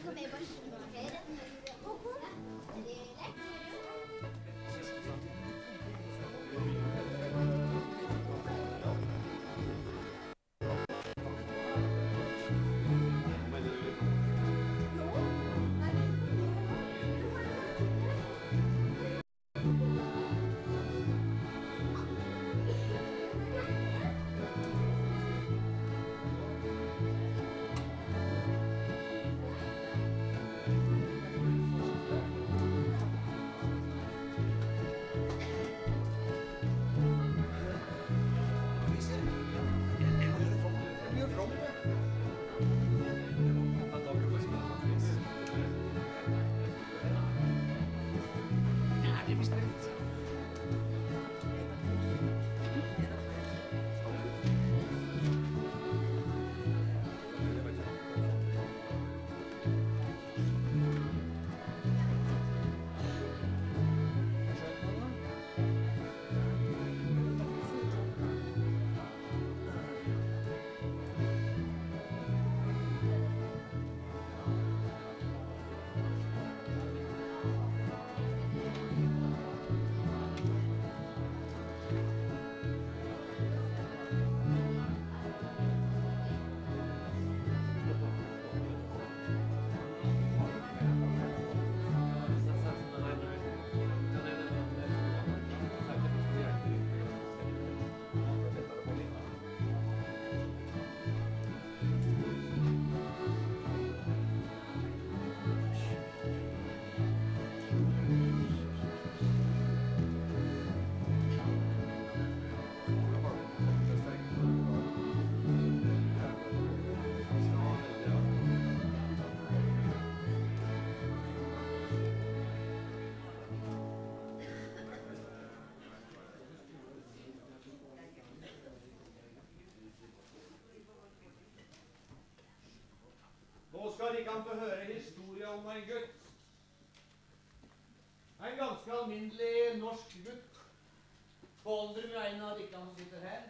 Skal vi skal ikke han få høre historie om en gutt. En ganske alminnelig norsk gutt. På alder med en av dere sitter her.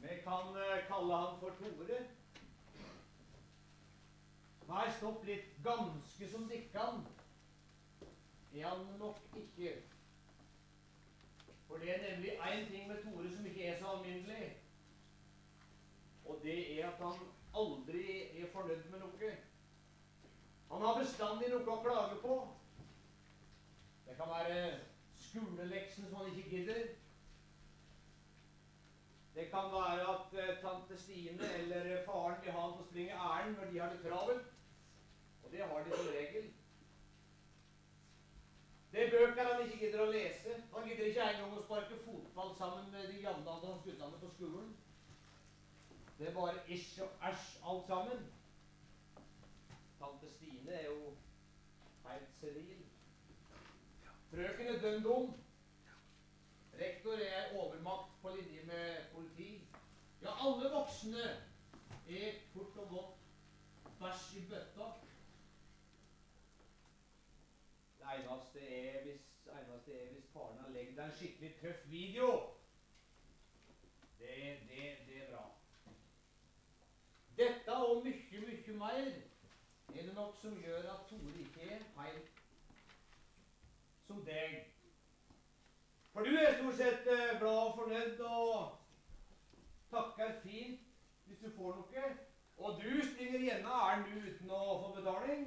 Vi kan eh, kalle han for Tore. Nei, stopp litt. Ganske som dikkan er han nok ikke. For det er nemlig én ting med Tore som ikke er så alminnelig. Og det er at han aldri er fornøyd med noe. Han har bestandig noe å klage på. Det kan være skoleleksen som han ikke gidder. Det kan være at eh, tante Stine eller faren vil ha han til å springe ærend når de har det travelt. Og det har de som regel. Det er bøker han ikke gidder å lese. Han gidder ikke engang å sparke fotball sammen med de jevnaldrende guttene på skolen. Det er bare ish og æsj alt sammen. Stine er jo helt senil. Frøken er dønn dum. Rektor er overmakt på linje med politi. Ja, alle voksne er fort og godt bæsj i bøtta. Det eneste er hvis faren har legget en skikkelig tøff video. Det, det, det er bra. Dette og mye, mye mer er det nok som gjør at Tore ikke er feil som deg. For du er stort sett eh, glad og fornøyd og takker fint hvis du får noe. Og du springer gjerne ærend uten å få betaling.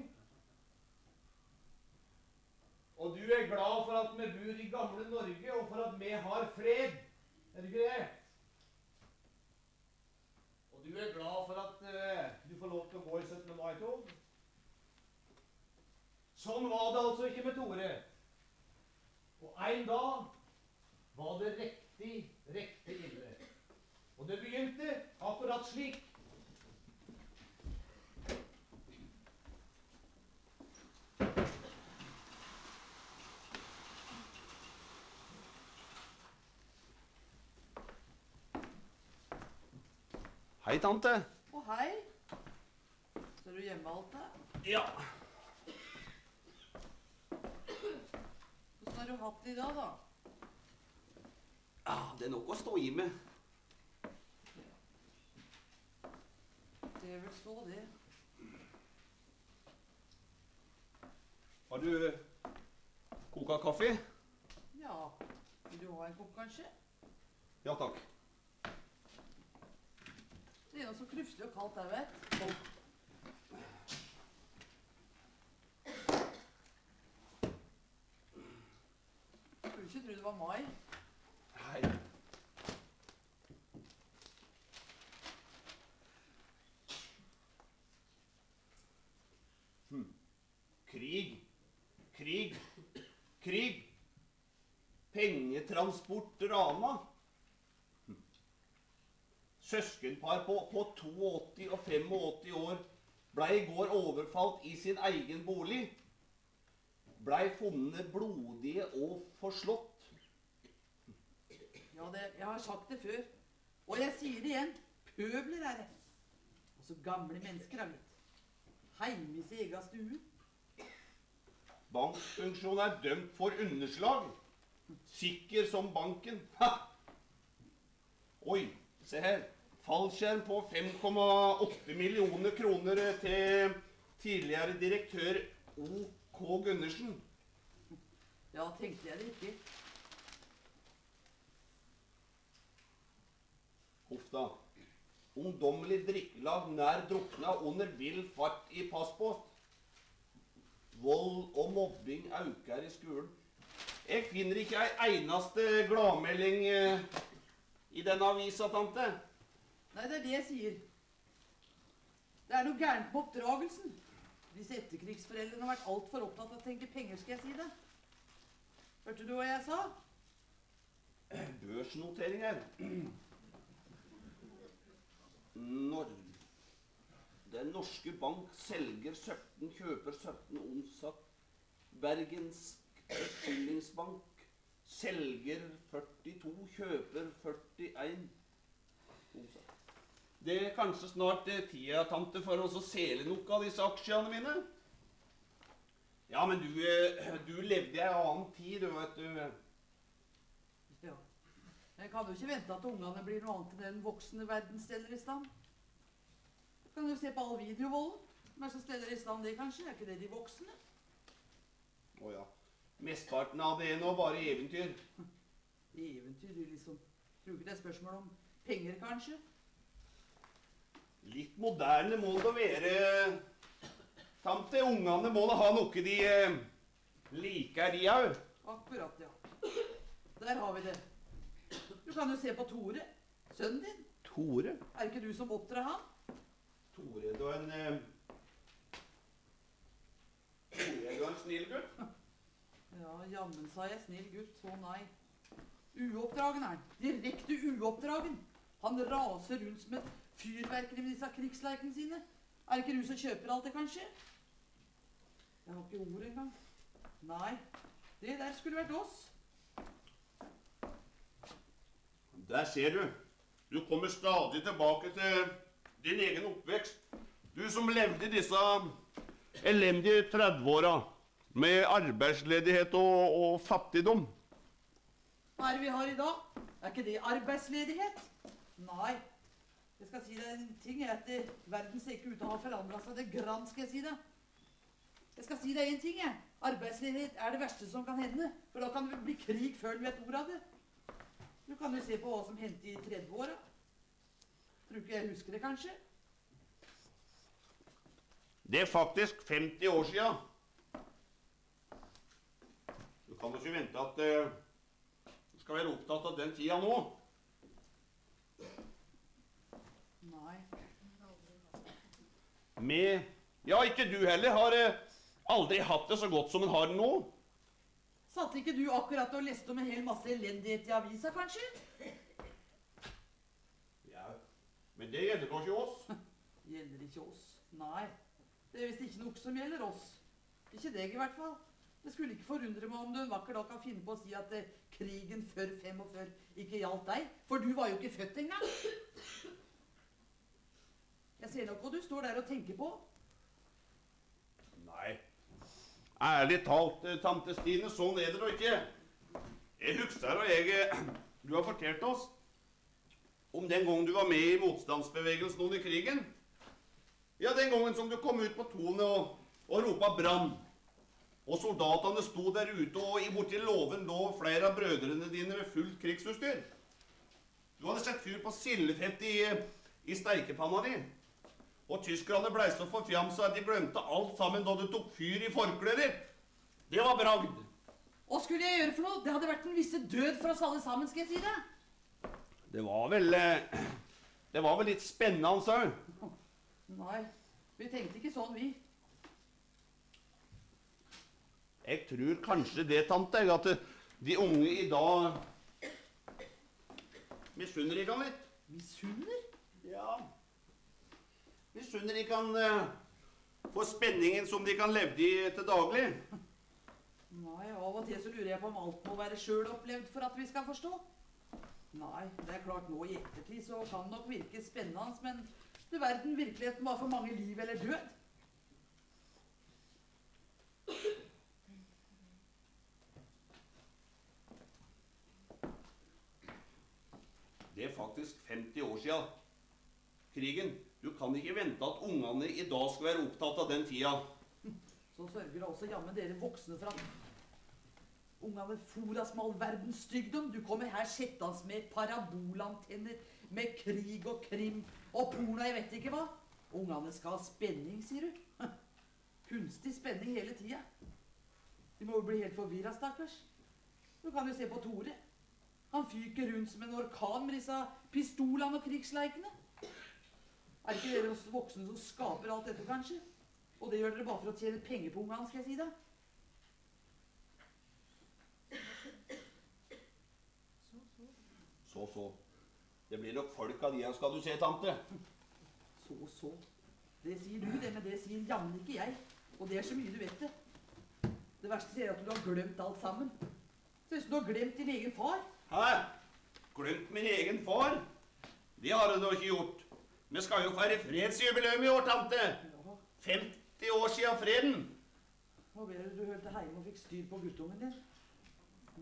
Og du er glad for at vi bor i gamle Norge, og for at vi har fred. Er det ikke det? Og du er glad for at uh, du får lov til å gå i 17. mai-tog. Sånn var det altså ikke med Tore. Og en dag var det riktig, riktig ille. Og det begynte akkurat slik. Hei, tante. Å, hei. Så er du hjemme alt det? Ja. du hatt i dag, da? Ah, det er nok å stå i med. Det er vel så det. Har du koka kaffe? Ja. Vil du ha en kopp, kanskje? Ja takk. Det er noe så kruftig og kaldt der, vet du. Ikke tro det var mai. Nei. Hm. Krig. Krig. Krig. Pengetransport Rana. Hm. Søskenpar på, på 82 og 85 år blei i går overfalt i sin egen bolig. Blei funnet blodige og forslått. Ja, det, jeg har sagt det før. Og jeg sier det igjen. Pøbler er det. Altså gamle mennesker har blitt. Heime i sin egen stue. Bankfunksjonen er dømt for underslag. Sikker som banken. Ha! Oi, se her. Fallskjerm på 5,8 millioner kroner til tidligere direktør O.K. Gundersen. Ja, tenkte jeg det ikke. Huff da. Ungdommelig drikkelag nær drukna under vill fart i passbåt. Vold og mobbing aukar i skolen. Jeg finner ikke ei eneste gladmelding eh, i denne avisa, tante. Nei, det er det jeg sier. Det er noe gærent med oppdragelsen. Hvis etterkrigsforeldrene har vært altfor opptatt av å tenke penger, skal jeg si det. Hørte du hva jeg sa? Børsnoteringer. Når Den norske bank selger 17, kjøper 17 omsatt. Bergensk Skillingsbank selger 42, kjøper 41 omsatt. Det er kanskje snart eh, tida, tante, for å sele noe av disse aksjene mine? Ja, men du, eh, du levde i ei annen tid, du vet du. Jeg kan jo ikke vente at ungene blir noe annet enn den voksne verden steller i stand. Du kan jo se på all videovolden. Hvem som steller i stand det, kanskje? Er ikke det de voksne? Å ja. Mesteparten av det er nå bare eventyr. Eventyr, liksom. Tror ikke det er spørsmål om penger, kanskje? Litt moderne må det være. Tante, ungene må da ha noe de eh, liker, de òg. Akkurat, ja. Der har vi det. Du kan jo se på Tore, sønnen din. Tore? Er det ikke du som oppdrar han? Tore, du er en eh, Tore, du er en snill gutt. Ja, jammen sa jeg snill gutt. Å nei. Uoppdragen er han. Direkte uoppdragen. Han raser rundt som et fyrverkeri med disse krigsleikene sine. Er det ikke du som kjøper alt det, kanskje? Jeg har ikke ord engang. Nei, det der skulle vært oss. Der ser du. Du kommer stadig tilbake til din egen oppvekst. Du som levde i disse elendige 30-åra med arbeidsledighet og, og fattigdom. Hva er det vi har i dag? Er ikke det arbeidsledighet? Nei. Jeg skal si deg en ting, Jeg, verden ser ikke ut til å ha forandra seg det grann, skal jeg si det. Jeg skal si deg en ting, jeg. Arbeidsledighet er det verste som kan hende. For da kan det bli krig før du vet ordet av det. Du kan jo se på hva som hendte i 30-åra. Tror ikke jeg husker det, kanskje? Det er faktisk 50 år sia. Du kan jo ikke vente at eh, du skal være opptatt av den tida nå. Nei. Med Ja, ikke du heller har eh, aldri hatt det så godt som en har det nå. Satt ikke du akkurat og leste om en hel masse elendighet i avisa, kanskje? Ja, Men det gjelder da ikke oss. Gjelder ikke oss. Nei. Det er visst ikke noe som gjelder oss. Ikke deg, i hvert fall. Det skulle ikke forundre meg om du en vakker dag kan finne på å si at eh, krigen før 45 ikke gjaldt deg. For du var jo ikke født engang. Jeg ser nok hva du står der og tenker på. Nei. Ærlig talt, eh, tante Stine, sånn er det da ikke. Jeg husker og jeg eh, Du har fortalt oss om den gangen du var med i motstandsbevegelsen under krigen. Ja, den gangen som du kom ut på tonet og, og ropa brann. Og soldatene sto der ute, og borti låven lå flere av brødrene dine med fullt krigsutstyr. Du hadde sett fyr på sildefett i, i steikepanna di. Og tyskerne blei så forfjamsa at de glemte alt sammen da du tok fyr i forkleet ditt. Det var bragd. Hva skulle jeg gjøre for noe? Det hadde vært en visse død for oss alle sammen, skal jeg si det. Det var vel eh, Det var vel litt spennende òg. Nei, vi tenkte ikke sånn, vi. Jeg tror kanskje det, tante, at de unge i dag misunner ikke han litt. Misunner? Ja. Misunner ikke kan få for spenningen som de kan leve i til daglig. Nei, av og til så lurer jeg på om alt må være sjøl opplevd for at vi skal forstå. Nei, det er klart nå i ettertid så kan det nok virke spennende, men du verden, virkeligheten var for mange liv eller død. Det er faktisk 50 år sia krigen. Du kan ikke vente at ungene i dag skal være opptatt av den tida. Så sørger også jammen dere voksne for at ungene foras med all verdens stygdom. Du kommer her settende med parabolantenner, med krig og krim og porno, jeg vet ikke hva. Ungene skal ha spenning, sier du. Kunstig spenning hele tida. De må jo bli helt forvirra, stakkars. Du kan jo se på Tore. Han fyker rundt som en orkan med disse pistolene og krigsleikene. Er ikke dere oss voksne som skaper alt dette, kanskje? Og det gjør dere bare for å tjene penger på ungene, skal jeg si det. Så, så. Så, så. Det blir nok folk av de her, skal du se, tante. Så, så. Det sier du, det, men det sier jammen ikke jeg. Og det er så mye du vet det. Det verste er at du har glemt alt sammen. Ser ut som du har glemt din egen far. Hæ? Glemt min egen far? Det har du da ikke gjort. Vi skal jo feire fredsjubileum i år, tante. Ja, 50 år siden freden. Hva det du hørte hjemme og fikk styr på guttungen din.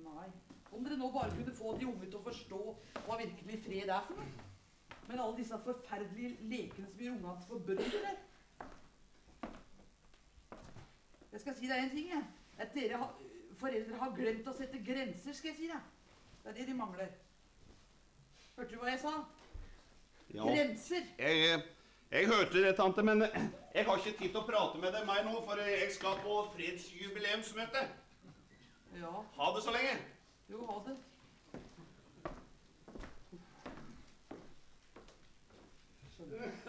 Nei. Om dere nå bare kunne få de unge til å forstå hva virkelig fred er for noe. Men alle disse forferdelige lekene som gjør ungene til forbrytere. Jeg skal si deg en ting, jeg. At dere har, foreldre har glemt å sette grenser, skal jeg si deg. Det er det de mangler. Hørte du hva jeg sa? Ja, Grenser. jeg, eh, jeg hørte det, tante, men eh, jeg har ikke tid til å prate med deg mer nå, for jeg skal på fredsjubileumsmøte. Ja. Ha det så lenge. Jo, ha det.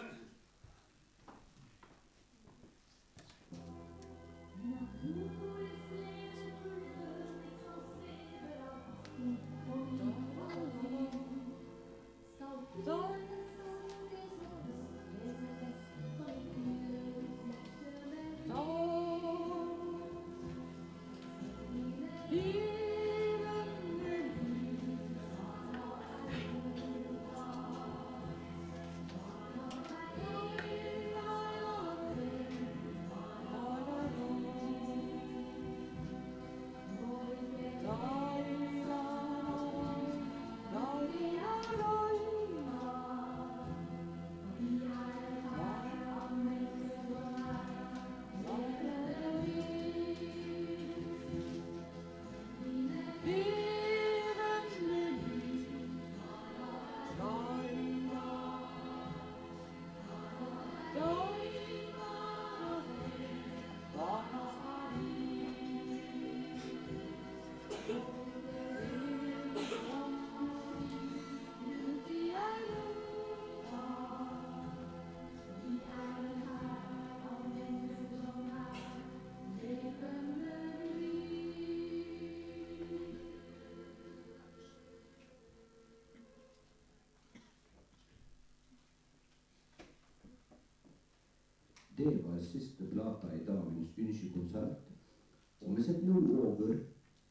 Det var siste plata i dagens ønskekonsert. Og vi setter nå over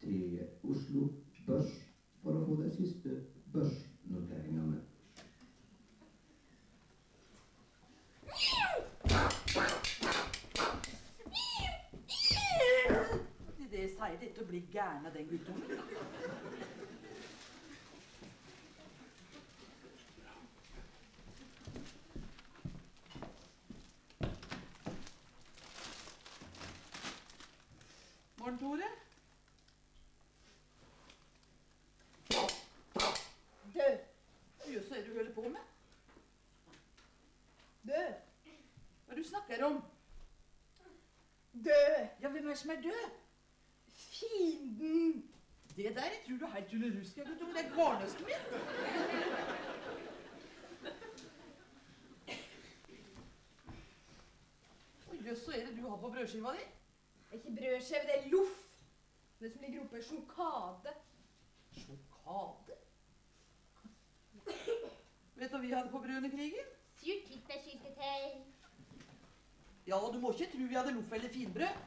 til Oslo Børs for å få de siste børsnoteringene. Det sier dette å bli gæren av den guttungen. Tore? Du! Jøss, hva er det du holder på med? Du! Hva er det du snakker om? Dø. Ja, hvem er det som er død? Fienden. Det der jeg tror du er helt tullerusk. Jeg tror det er garnnøsten min. Jøss, så er det du har på brødskiva di? Det er ikke brødskive, det er loff. Det som ligger oppe er sjokade. Sjokade? Vet du hva vi hadde på brød under krigen? Surt tyttebærsyltetøy. Ja, du må ikke tro vi hadde loff eller finbrød.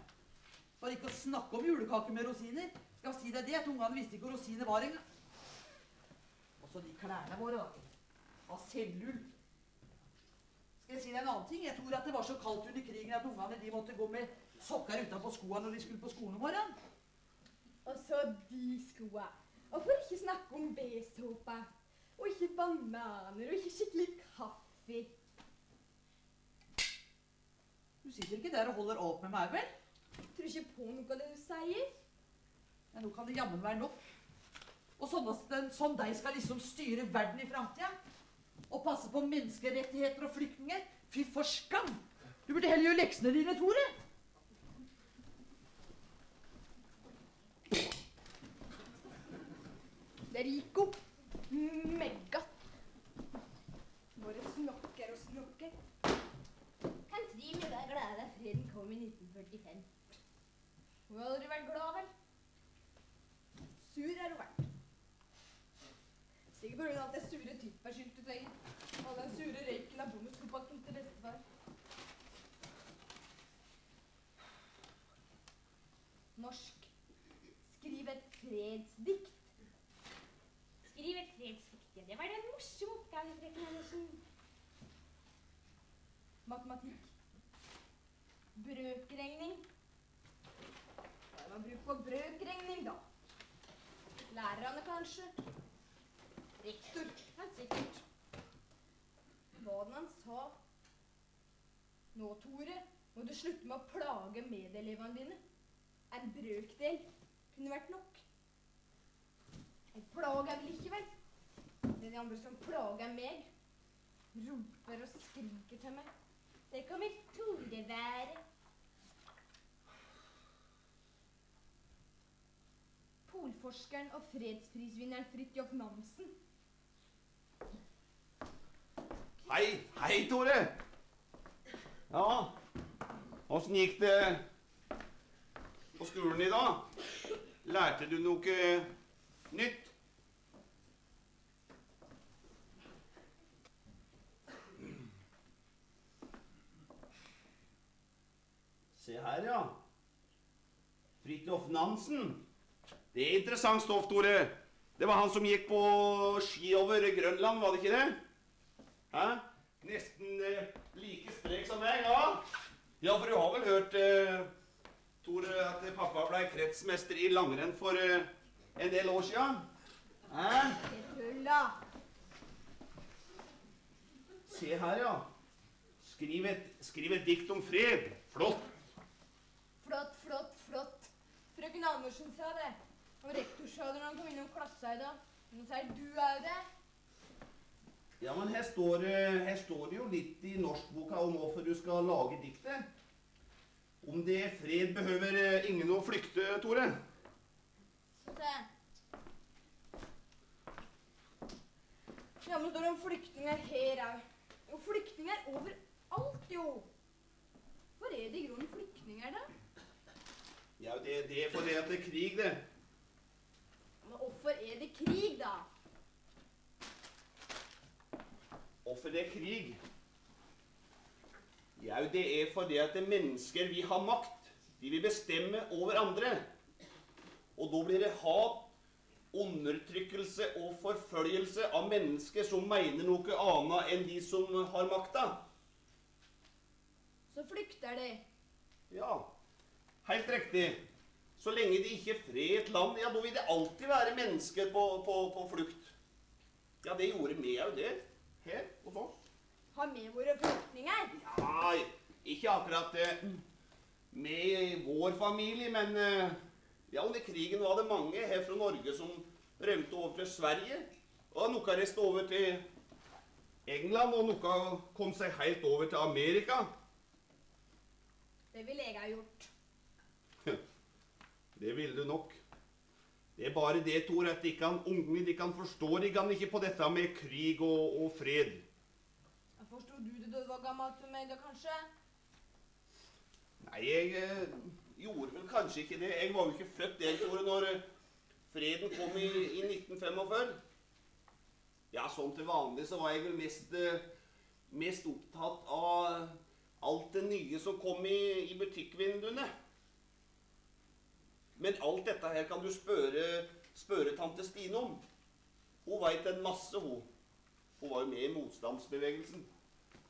For ikke å snakke om julekake med rosiner. Skal si deg det, at ungene visste ikke hvor rosiner var engang. Og så de klærne våre, da. Av sellull. Skal jeg si deg en annen ting? Jeg tror at det var så kaldt under krigen at ungene de måtte gå med sokker utenpå skoene når de skulle på skolen om morgenen. Og så de skoa. Og for ikke snakke om B-såpe. Og ikke bananer, og ikke skikkelig kaffe. Du sitter ikke der og holder opp med meg, vel? Tror ikke på noe av det du sier. Ja, nå kan det jammen være nok. Og sånn at en sånn deg skal liksom styre verden i framtida. Og passe på menneskerettigheter og flyktninger. Fy for skam! Du burde heller gjøre leksene dine, Tore. Det er Rico. Mega. Bare snakker og snakker. Han driver med det glade da freden kom i 1945. Hun har aldri vært glad, vel? Sur er hun vært. Sikkert av at det sure tyttebærsyltetøyet og den sure røyken av bomullskopakken til bestefar. Norsk. Skriv et fredsdikt. Skriv et fredsdikt, ja. Det var den morsomme oppgaven, frøken Andersen. Matematikk. Brøkregning. Det var bruk på brøkregning, da. Lærerne, kanskje. Rektor, Ja, sikkert. Hva den han sa. Nå, Tore, må du slutte med å plage medelevene dine. En brøkdel kunne vært nok. Jeg plager vel ikke, vel? Det er de andre som plager meg. Roper og skriker til meg. Det kommer Tore være. Polforskeren og fredsprisvinneren Fridtjof Nansen. Hei, hei, Tore. Ja, åssen gikk det på skolen i dag? Lærte du noe nytt? Se her, ja. Fridtjof Nansen. Det er interessant stoff, Tore. Det var han som gikk på ski over Grønland, var det ikke det? Hæ? Nesten eh, like sprek som meg, ja. Ja, for du har vel hørt, eh, Tore, at pappa ble kretsmester i langrenn for eh, en del år siden? Hæ? Tulla. Se her, ja. Skriv et, skriv et dikt om fred. Flott. Flott, flott, flott. Frøken Andersen sa det. Og rektor sa det når han kom innom klassa i dag. Nå sier du òg det. Ja, men her står, det- her står det jo litt i norskboka om hvorfor du skal lage diktet. Om det er fred, behøver eh, ingen å flykte, Tore. Se. Ja, men står det om flyktninger her òg. Jo, flyktninger overalt, jo. Hvor er det i grunnen flyktninger, da? Ja, det, det er fordi at det er krig, det. Hvorfor er det krig, da? Hvorfor det er krig? Ja, det er fordi at det mennesker vi har makt. De vil bestemme over andre. Og da blir det hat, undertrykkelse og forfølgelse av mennesker som mener noe annet enn de som har makta. Så flykter de. Ja, helt riktig. Så lenge de ikke er fred et land, ja, da vil det alltid være mennesker på, på, på flukt. Ja, det gjorde vi òg, det. Her hos oss. Har vi vært flyktninger? Nei, ikke akkurat det. med i vår familie, men eh, Ja, under krigen var det mange her fra Norge som rømte over til Sverige. Og noen reiste over til England, og noen kom seg helt over til Amerika. Det ville jeg ha gjort. Det ville du nok. Det er bare det, Tor, at de kan, ungene de kan forstå de kan ikke på dette med krig og, og fred. Forsto du det da du var gammel som meg, da kanskje? Nei, jeg eh, gjorde vel kanskje ikke det. Jeg var jo ikke født der, Tore, når eh, freden kom i, i 1945. Ja, sånn til vanlig så var jeg vel mest, eh, mest opptatt av alt det nye som kom i, i butikkvinduene. Men alt dette her kan du spørre, spørre tante Stine om. Hun veit en masse, hun. Hun var jo med i motstandsbevegelsen.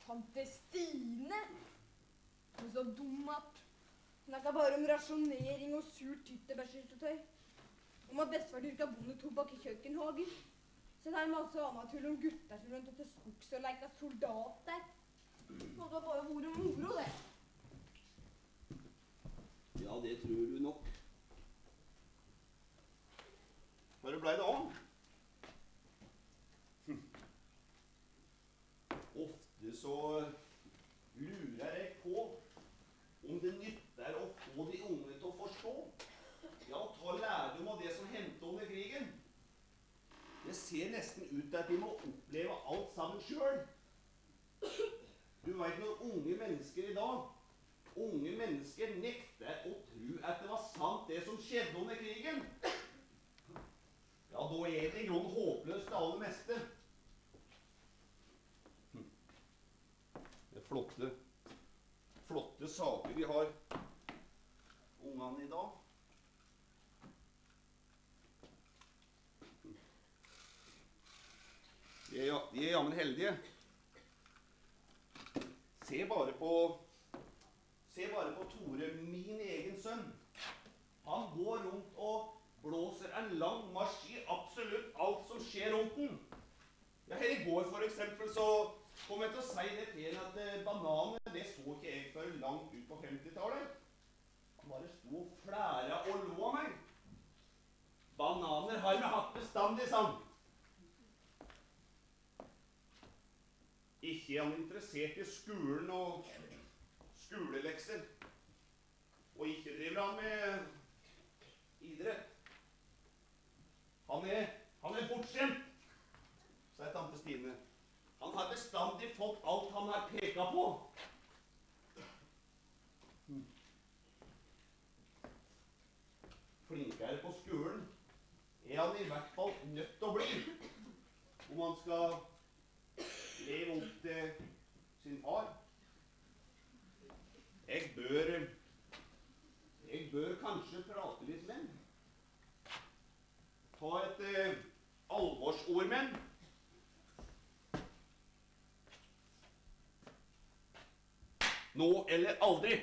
Tante Stine? Hun er så dum at Snakka bare om rasjonering og surt tyttebærsyltetøy. Om at bestefar dyrka bondetobakk i kjøkkenhagen. Så det er masse annet tull om gutter som rømte til skogs og leika soldater. Og det var bare og moro, det. Ja, det tror du nok. Når blei det? Hm. Ofte så lurer jeg på om det nytter å få de unge til å forstå. Ja, ta lærdom av det som hendte under krigen. Det ser nesten ut til at de må oppleve alt sammen sjøl. Du veit når unge mennesker i dag Unge mennesker nekter å tro at det var sant, det som skjedde under krigen. Ja, da er det i grunnen håpløst, det aller meste. Det er flotte, flotte saker vi har, ungene i dag. De er, de jammen heldige. Se bare på Se bare på Tore, min egen sønn. Han går rundt og blåser en lang marsj i absolutt alt som skjer rundt den. Ja, her i går for eksempel så kom jeg til å si det til at eh, bananer det så ikke jeg før langt ut på 50-tallet. Han bare sto og flæra og lo av meg. Bananer har vi hatt bestandig, sa han. Ikke er han interessert i skolen og skolelekser. Og ikke driver han med idrett. Han er, han er bortskjemt, sa tante Stine. Han har bestandig fått alt han har peka på. Flinkere på skolen er han i hvert fall nødt til å bli om han skal leve opp til sin far. Jeg bør Jeg bør kanskje prate litt med ham. Ta et eh, alvorsord med den. Nå eller aldri.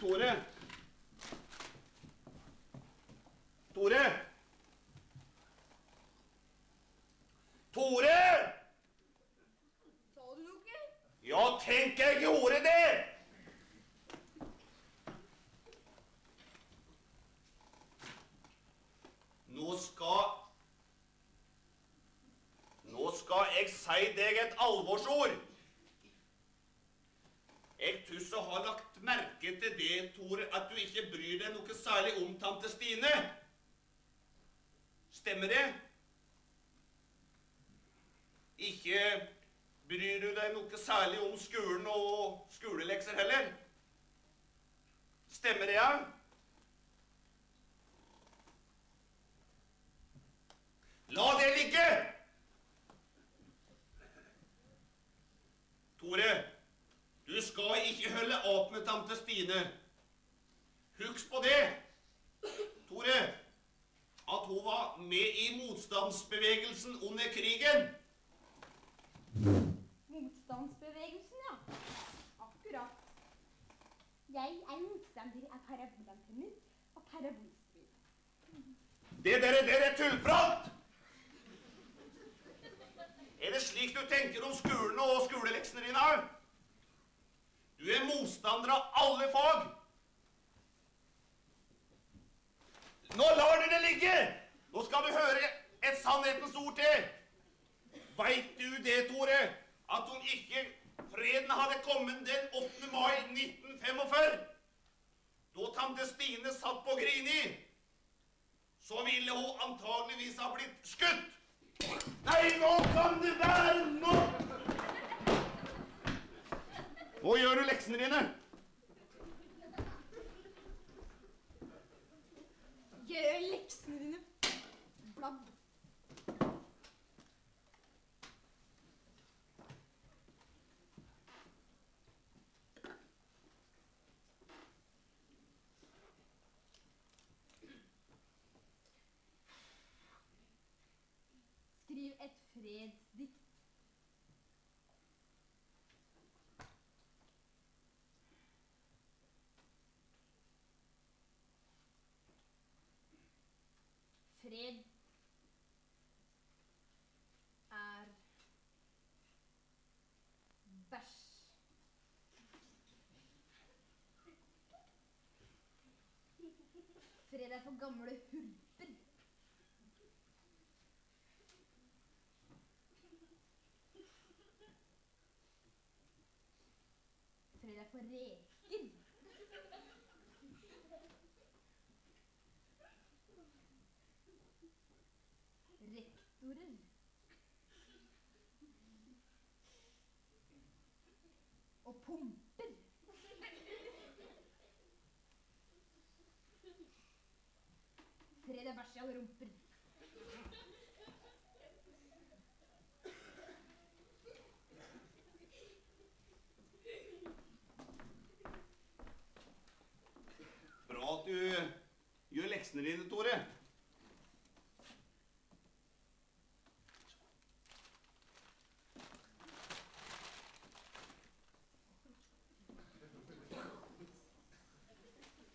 Tore. Tore! Tore! Ja, tenk jeg gjorde det! Nå skal Nå skal jeg si deg et alvorsord. Jeg tuss og har lagt merke til det, Tore, at du ikke bryr deg noe særlig om tante Stine. Stemmer det? Ikke bryr du deg noe særlig om skolen og skolelekser heller? Stemmer det, ja? La det ligge! Tore, du skal ikke holde opp med tante Stine. Husk på det, Tore, at hun var med i motstandsbevegelsen under krigen. Motstandsbevegelsen, ja. Akkurat. Jeg er motstander av parabolantenner og parabolstrid. Det dere, dere er tullprat! Er det slik du tenker om skolene og skoleleksene dine? Du er motstander av alle fag. Nå lar det ligge! Nå skal du høre et sannhetens ord til. Veit du det, Tore, at om ikke freden hadde kommet den 8. mai 1945, da tante Stine satt på Grini, så ville hun antageligvis ha blitt skutt. Nei, nå kan det være nok! Nå gjør du leksene dine. Gjør leksene dine. Blabb. Skriv et fredsdikt. Fred er bæsj. Fred er for gamle hurper. For reker. Rektorer. Og pumper. Tre er i rumper. Bra at du leksene dine, Tore.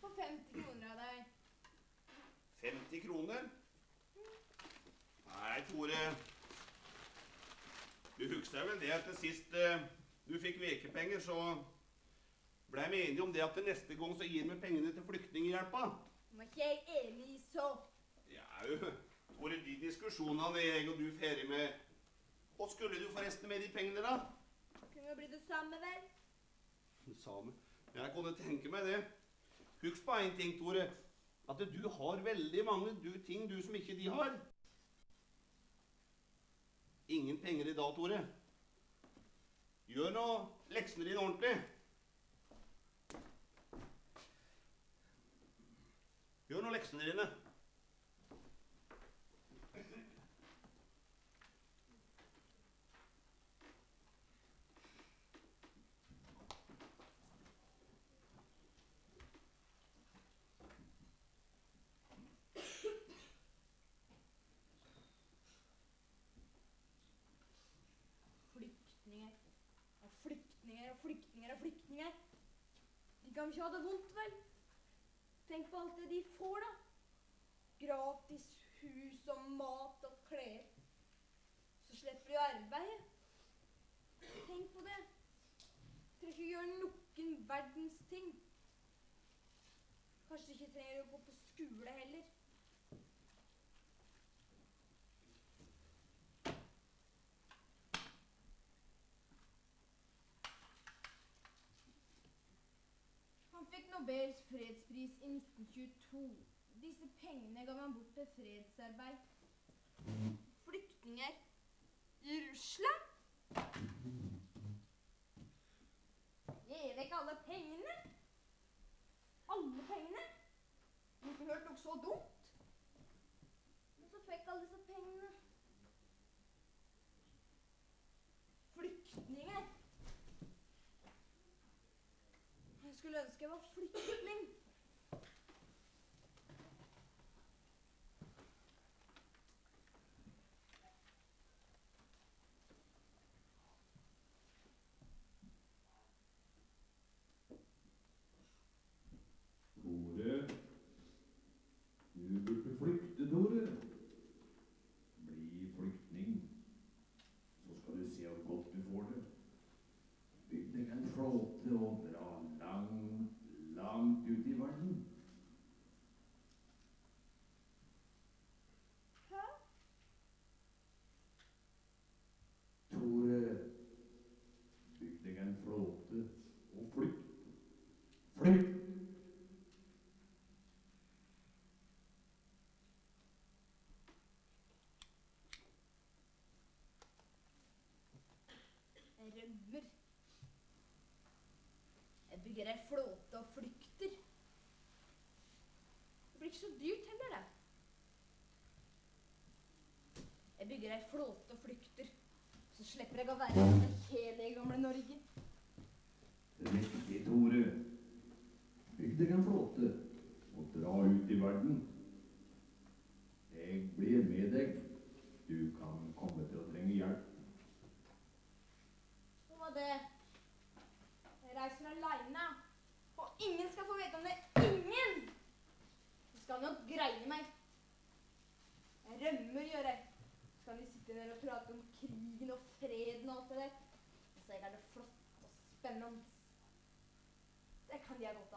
På 50 kroner av deg. 50 kroner? Nei, Tore. Du husker vel det at det sist eh, du fikk vekepenger, så blei vi enige om det at neste gang så gir vi pengene til Flyktninghjelpa. Var ikke jeg enig i så? Ja, hvor er de diskusjonene jeg og du ferdig med. Hva skulle du forresten med de pengene, da? Kunne jo bli det samme, vel? Samme. Jeg kunne tenke meg det. Husk på én ting, Tore. At du har veldig mange du, ting du som ikke de har. Ingen penger i dag, Tore. Gjør nå leksene dine ordentlig. Gjør nå leksene dine. Flyktninger og flyktninger og flyktninger. De kan ikke ha det vondt, vel? Tenk på alt det de får, da. Gratis hus og mat og klær. Så slipper de å arbeide. Tenk på det. Trenger ikke gjøre noen verdens ting. Kanskje de ikke trenger å gå på skole heller. Han fikk Nobels fredspris i 1922. Disse pengene ga man bort til fredsarbeid. Flyktninger i Russland? Gi vekk alle pengene? Alle pengene? Ikke hørt noe så dumt. Men så fikk alle disse pengene. Flyktninger. Jeg skulle ønske jeg var flyktning. Tore, du burde flykte, Tore. Bli flyktning. Så langt ut i verden. Hæ? Tore, bygg deg en flåte og flytt. Flytt! Jeg rømmer. Bygger ei flåte og flykter. Det blir ikke så dyrt heller, det. Jeg bygger ei flåte og flykter. Så slipper jeg å være med hele gamle Norge. Riktig, Tore. Bygg deg en flåte og dra ut i verden. Jeg blir med deg. Du kan komme til å trenge hjelp. Hva var det? Jeg reiser aleine. Og ingen skal få vite om det. Ingen! Så skal nok greie meg. Jeg rømmer, gjør jeg. Så kan vi sitte ned og prate om krigen og freden og alt det der. Og så er det flott og spennende. Det kan ha godt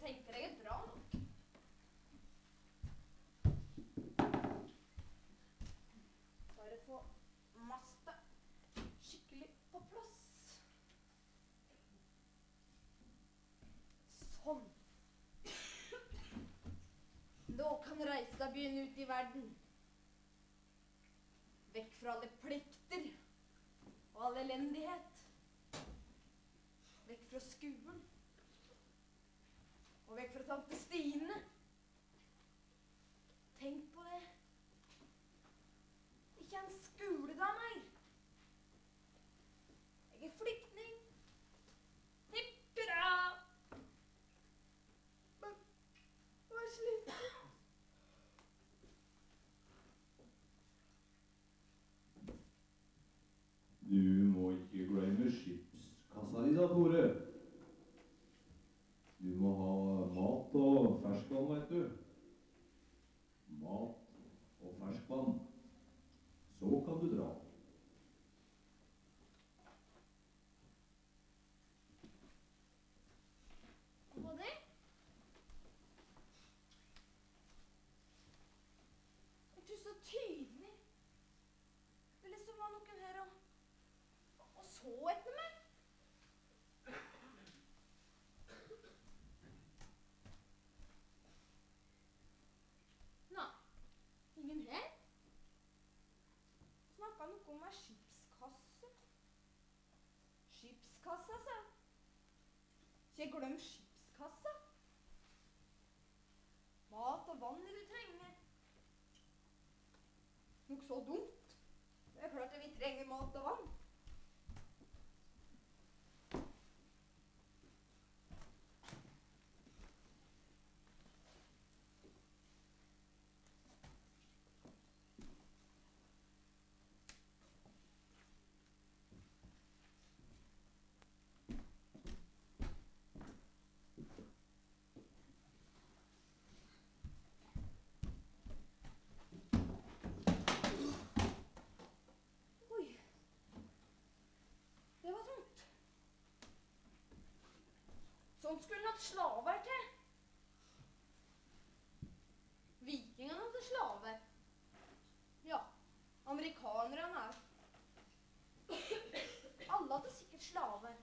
tenker jeg er bra nok. Bare få masta skikkelig på plass. Sånn. Nå kan reisa begynne ut i verden. Vekk fra alle plikter og all elendighet. Vekk fra skuen. Og vekk fra tante Stine. Tenk på det. Ikke en skoledag mer. Jeg er flyktning. Hipp hurra. Men hva er slutt? Du må ikke glemme skipskassa di da, Tore. Du må ha mat og ferskvann, veit du. Mat og ferskvann. Så kan du dra. Hva var det? Jeg tror så tydelig. Det liksom var noen her og, og så etter meg. Nei, ingen her. Skipskassa, sa. Ikke glem skipskassa. Mat og vann vil du trenge. Noe så dumt. Det er klart at vi trenger mat og vann. Oi. Det var tungt. Sånn skulle han hatt slaver til. Vikingene hadde slaver. Ja, amerikanerne òg. Alle hadde sikkert slaver.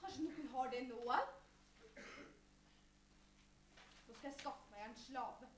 Kanskje noen har det nå òg? Så skal jeg skaffe meg en slave.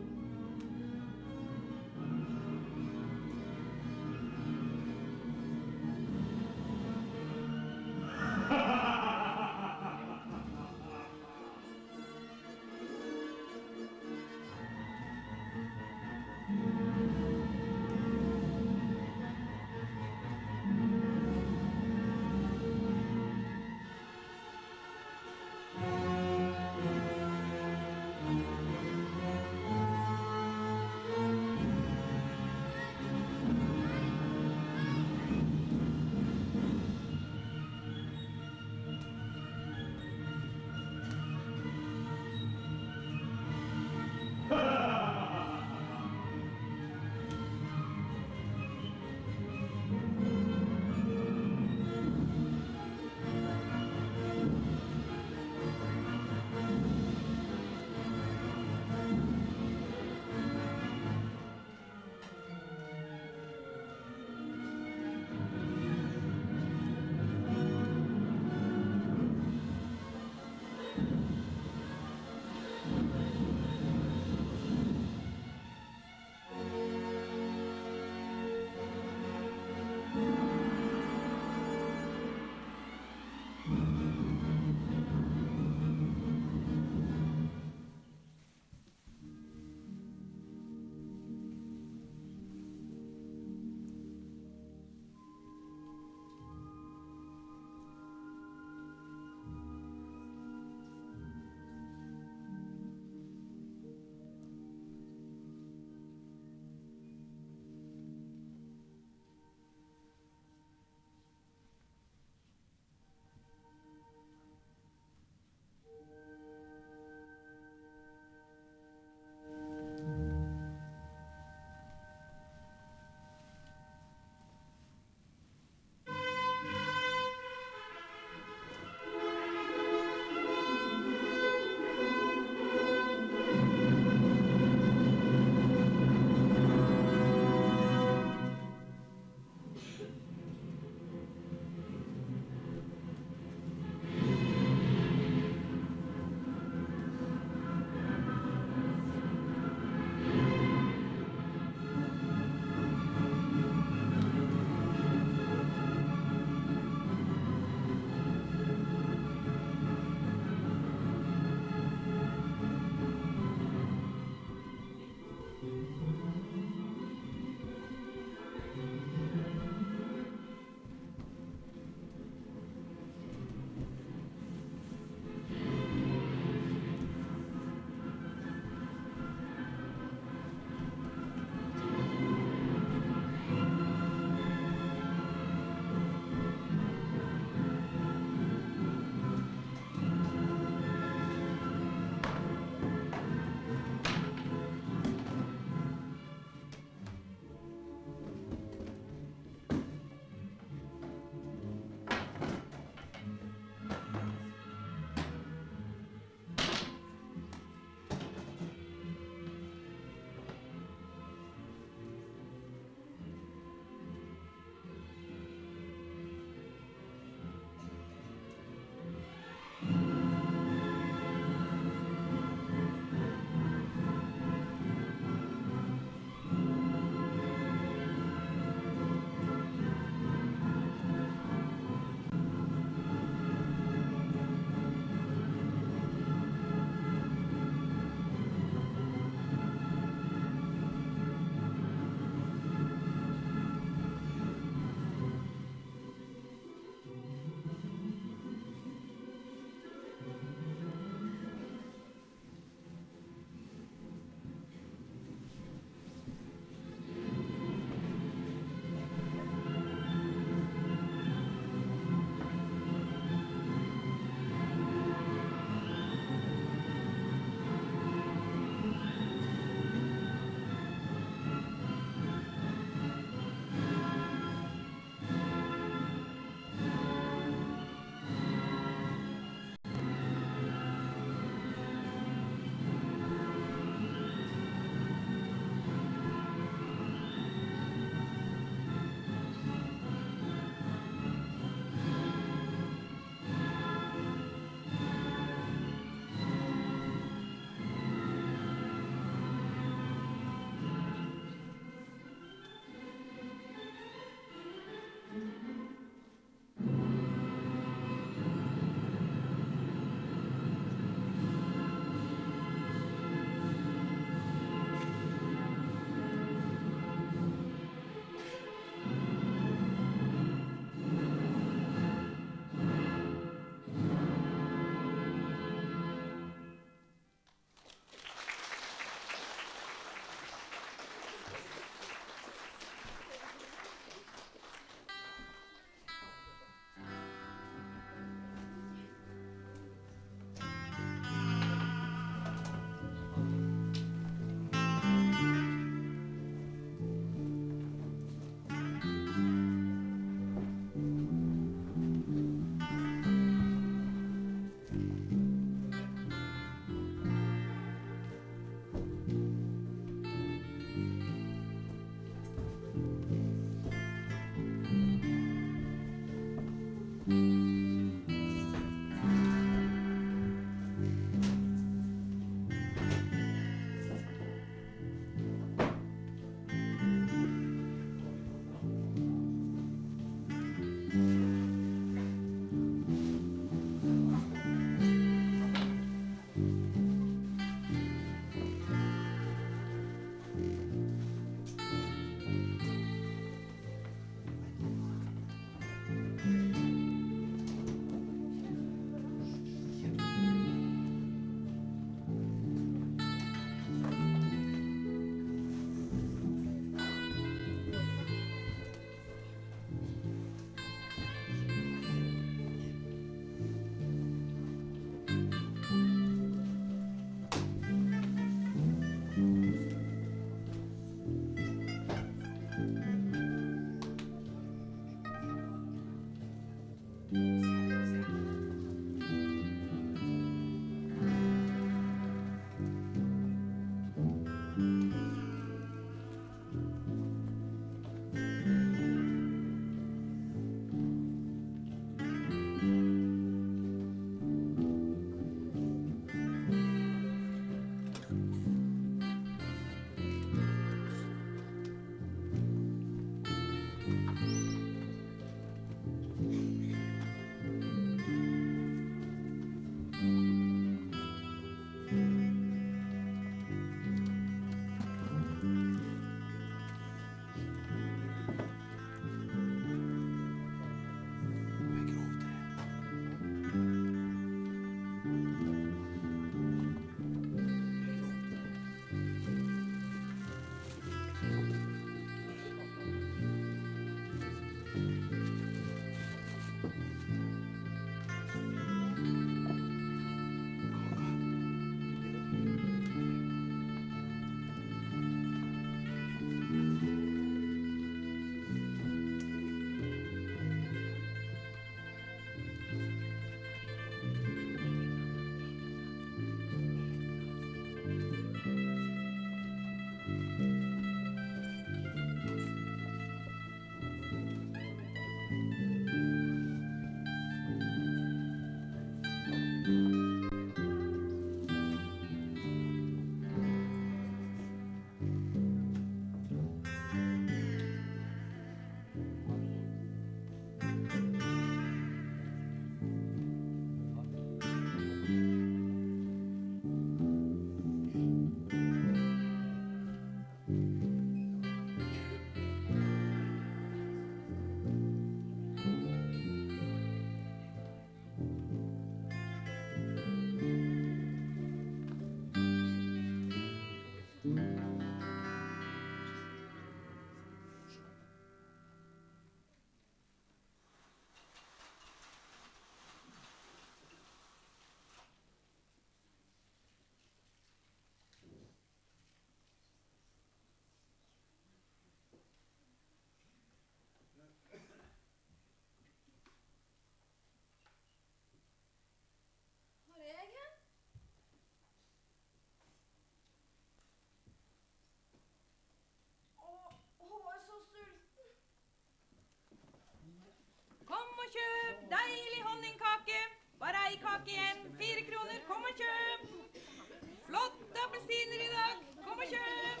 appelsiner i dag! Kom og kjøp!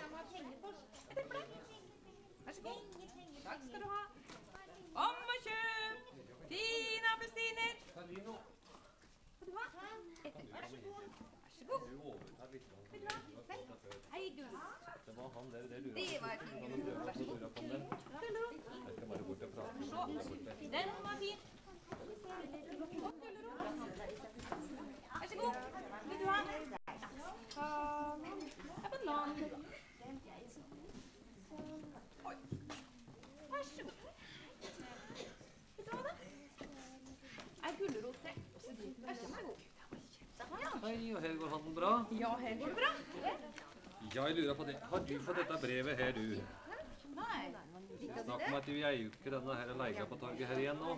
Et eple. Vær så god. Takk skal du ha. Kom og kjøp! Fine appelsiner. Vil du ha? Vær så god. Hei, Gunnar. Det var han der, det lurer jeg Den var fin. Hei, og her går handelen bra. Ja, her går det bra. Ja, jeg lurer på det. Har du fått dette brevet her, du? Nei. Snakk om at vi er jo ikke denne her leia på torget her igjen nå.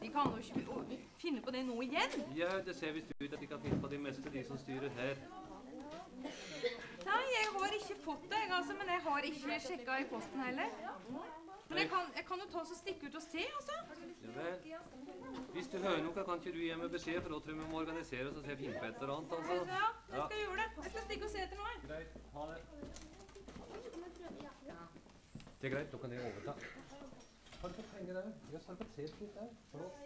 De kan jo ikke finne på det nå igjen. Ja, det ser visst ut at de kan finne på de meste, de som styrer her. Nei, jeg har ikke fått det, jeg, altså, men jeg har ikke sjekka i posten heller. Men jeg kan, jeg kan jo ta oss og stikke ut og se, altså. Ja vel. Hvis du hører noe, kan ikke du gi meg beskjed, for da tror jeg vi må organisere oss og se finne på et eller annet, altså. Ja, jeg skal gjøre det. Jeg skal stikke og se etter noe. Greit, ha det. Det er greit, da kan jeg overta. Har du fått penger der? Jøss, har du fått sett litt der? Flott.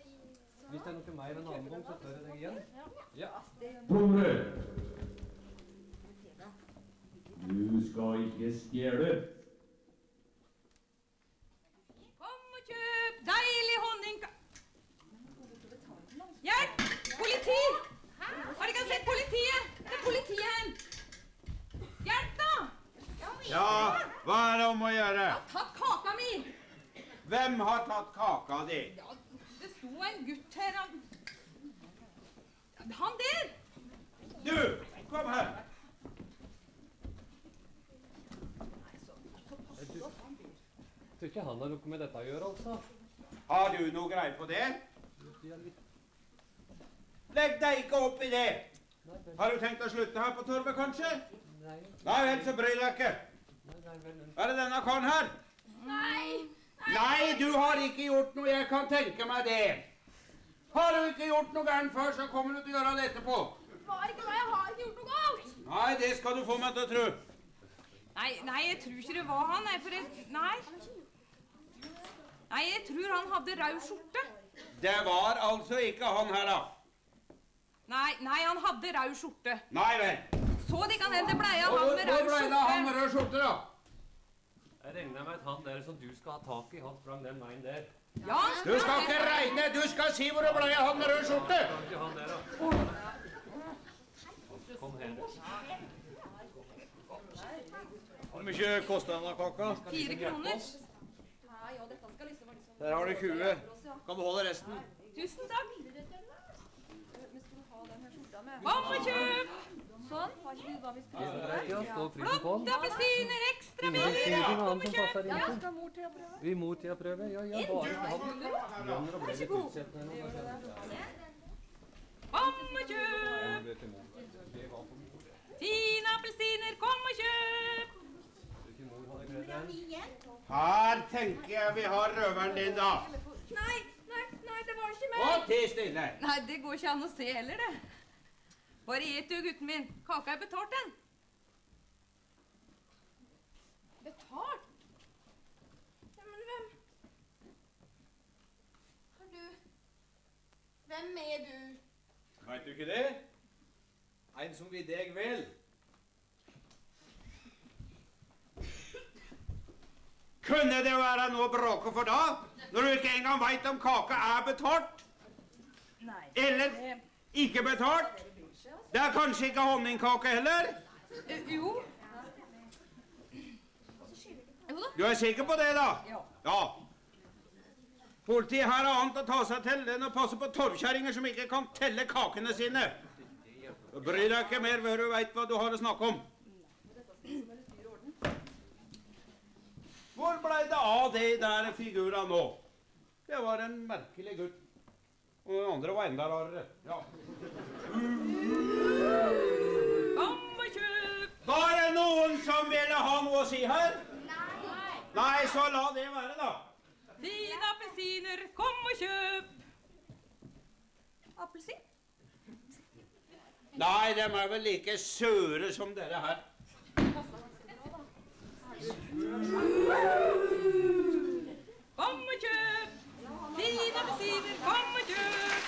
Hvis det er noe mer en annen gang, så tør jeg deg igjen. Ja. Tore! Du skal ikke stjele. Kom og kjøp deilig honningka... Politi! Har dere sett politiet? Det er politiet her. Hjelp, da! Ja, hva er det om å gjøre? Jeg har Tatt kaka mi. Hvem har tatt kaka di? Ja, det sto en gutt her, han Han der! Du, kom her. Tror ikke han har noe med dette å gjøre, altså. Har du noe greie på det? De er litt... Legg deg ikke opp i det. Har du tenkt å slutte her på torvet, kanskje? nei, Nei vel, så bry deg ikke. Er det denne karen her? Nei. Nei, du har ikke gjort noe. Jeg kan tenke meg det. Har du ikke gjort noe gærent før, så kommer du til å gjøre det etterpå. Var ikke meg, jeg har ikke gjort noe galt. Nei, det skal du få meg til å tro. Nei, nei, jeg tror ikke det var han. Nei, for jeg, nei. Nei, jeg tror han hadde rød skjorte. Det var altså ikke han her, da. Nei, nei, han hadde rød skjorte. Nei vel. Så de kan hende bleia han med hvor rød ble det av han med rød skjorte, da? Jeg regner med at han der som du skal ha tak i, han sprang den veien der. Ja, han Du skal ikke regne, du skal si hvor det ble av han med rød skjorte. Kom her. Hvor mye koster denne kaka? Fire kroner. Liksom. Der har du 20. Kan beholde resten. Tusen takk. Vi skulle ha den her skjorta med. Kom og kjøp. Sånn, ikke hva vi Flotte den. appelsiner, ekstra billig. Kom og kjøp. Ja, skal mor til å prøve? Vi mor til å prøve. Ja, ja, bare han Bjørner og ble litt utsatt. Kom og kjøp. Fine appelsiner, kom og kjøp. Her tenker jeg vi har røveren din, da. Nei, nei, nei, det var ikke meg. Og ti stille. Nei, det går ikke an å se heller, det. Bare et du, gutten min. Kaka er betalt, den. Betalt? Ja, men hvem? Har du... Hvem er du? Veit du ikke det? En som vil deg vel. Kunne det være noe å bråke for da? Når du ikke engang veit om kaka er betalt? Eller ikke betalt? Det er kanskje ikke honningkake heller? Eh, jo. Du er sikker på det, da? Ja. Politiet her har annet å ta seg til enn å passe på torvkjerringer som ikke kan telle kakene sine. Bry deg ikke mer før du veit hva du har å snakke om. Hvor blei det av de der figura nå? Det var en merkelig gutt. Og den andre var enda rarere. Ja. Kom og kjøp. Var det noen som ville ha noe å si her? Nei, Nei, så la det være, da. Fine appelsiner, kom og kjøp. Appelsin? Nei, de er vel like sure som dere her. Else Fine musiler, kom og kjør!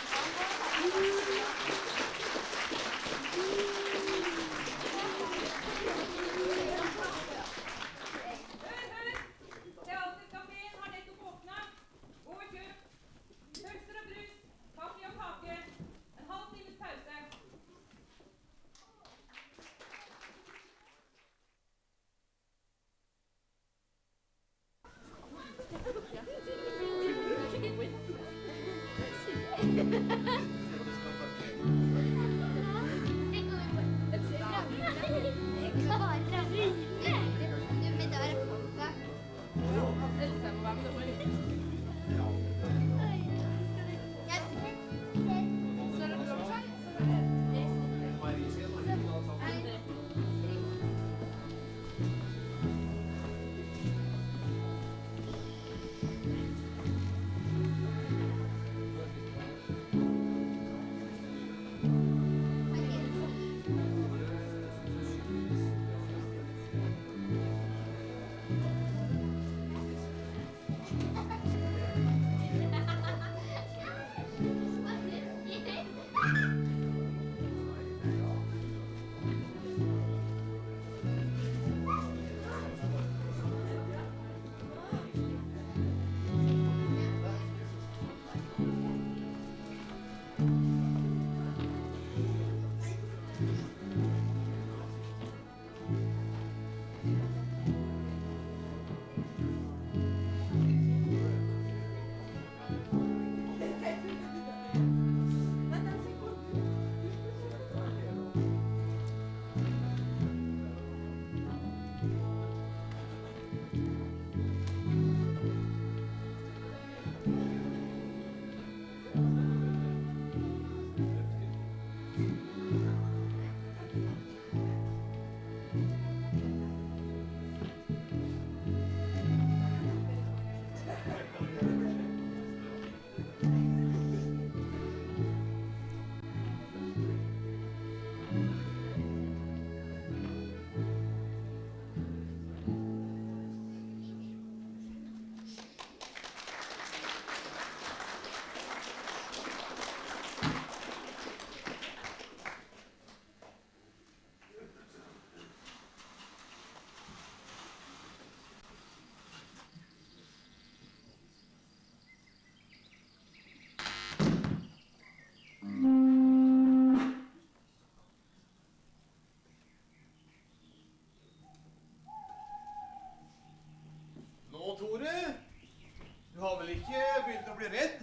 Du har vel ikke begynt å bli redd?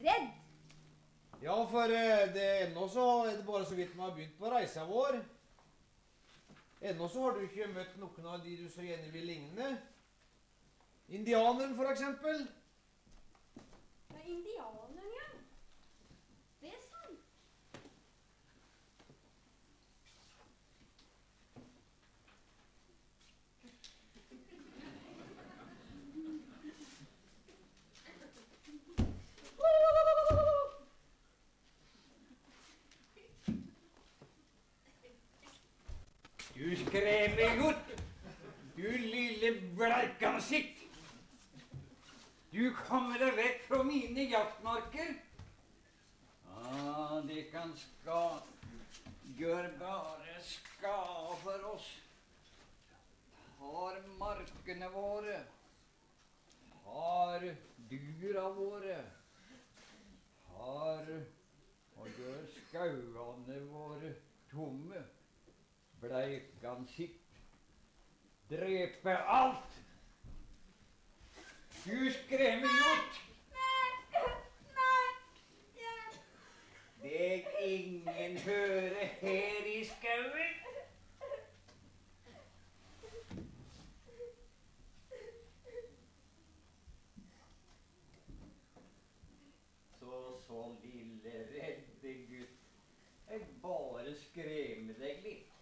Redd? Ja, for eh, det ennå så er det bare så vidt vi har begynt på reisa vår. Ennå så har du ikke møtt noen av de du så gjerne vil ligne. Indianeren, for eksempel. Ja, indianeren, ja. Det er sant. Du skrevegutt! Du lille bleikansikt! Du kommer deg vekk fra mine jaktmarker. Ah, det kan ska gjør bare skade for oss. Tar markene våre. Tar dyra våre. Tar og gjør skauene våre tomme bleikansikt. Drepe alt! Du skremmegjort! Deg ingen høre her i skauen. Så, så lille redde gutt. Jeg bare skremmer deg litt.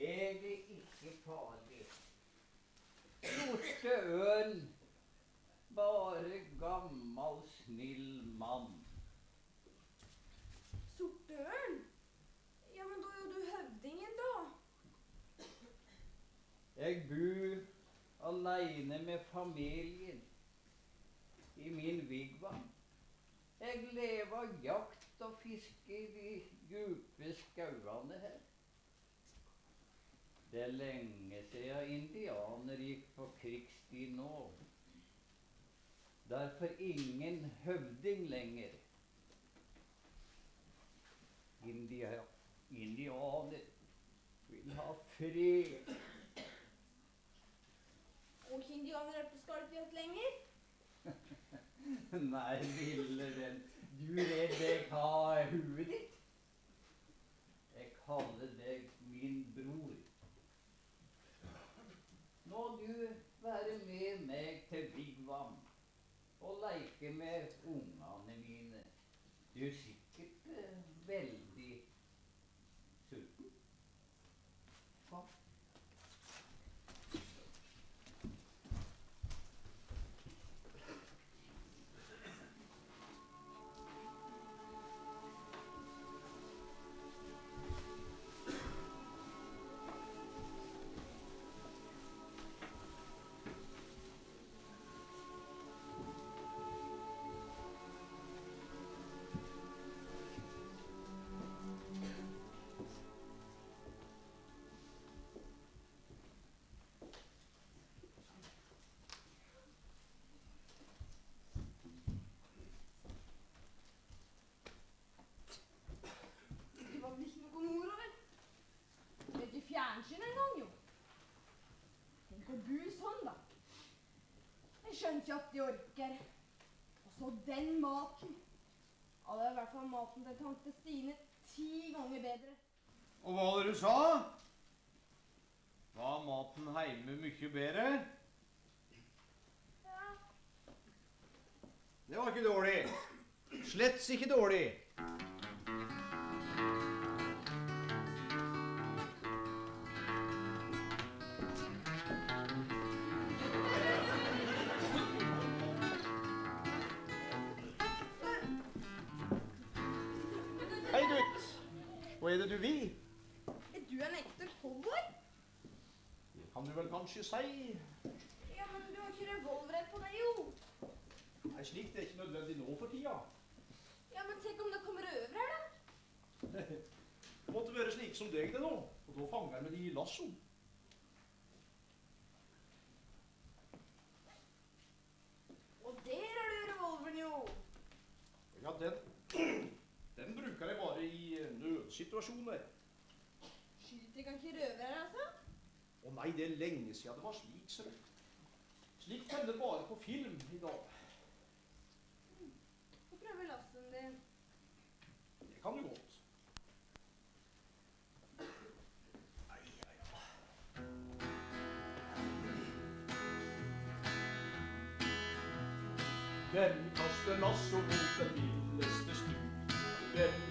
Jeg er ikke farlig. Sorte øl. Bare gammal, snill mann. Sorte ørn? Ja, men da er jo du høvdingen, da. Jeg bor aleine med familien i min vigvam. Jeg lever jakt og fiske i de dype skauene her. Det er lenge siden indianer gikk på krigsstid nå. Derfor ingen høvding lenger. India, indianer vil ha fred. Og ikke indianere på Skarpjakt lenger. Nei, lille venn, du er redd jeg tar huet ditt? Jeg kaller deg min bror. Nå du være med meg til Vigvam og leke med ungene mine. Du er sikkert eh, veldig Jeg skjønner ikke at de orker. Og så den maten. Ja, det er i hvert fall maten til tante Stine ti ganger bedre. Og hva dere du sa? Var maten heime mye bedre? Ja, Det var ikke dårlig. Slett ikke dårlig. Hva er det du vil? er du en ekte cowboy? Det kan du vel kanskje si. Ja, men du har ikke revolverrett på deg, jo. Nei, slikt er ikke nødvendig nå for tida. Ja, men tenk om det kommer røvere her, da? Det måtte være slik som deg det nå, og da fanger vi de i lasso. Og der har du revolveren, jo. Ja, den bruker jeg bare i nødsituasjoner. Skyter kan ikke røvere altså? Å nei, det er lenge siden det var slik, ser du. Slikt hender bare på film i dag. Få prøve lassen din. Det kan du godt. Hvem kaster lasso mot den villeste stu?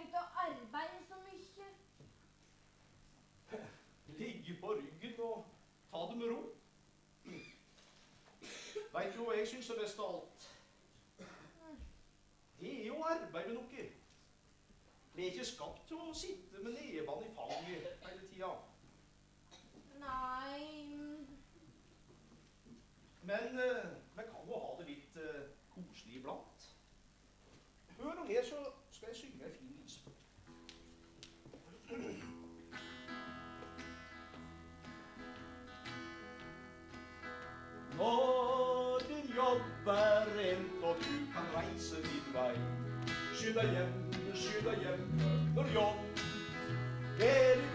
Trengte å arbeide så mye. Ligge på ryggen og ta det med ro. Veit du hva jeg syns er best av alt? Det er jo arbeid med noe. Vi er ikke skapt til å sitte med nevene i fanget hele tida. Nei Men eh, vi kan jo ha det litt eh, koselig iblant. Hør nå her, så jobb en, og du kan reise din vei, skynd deg hjem, skynd deg hjem når jobb. Her i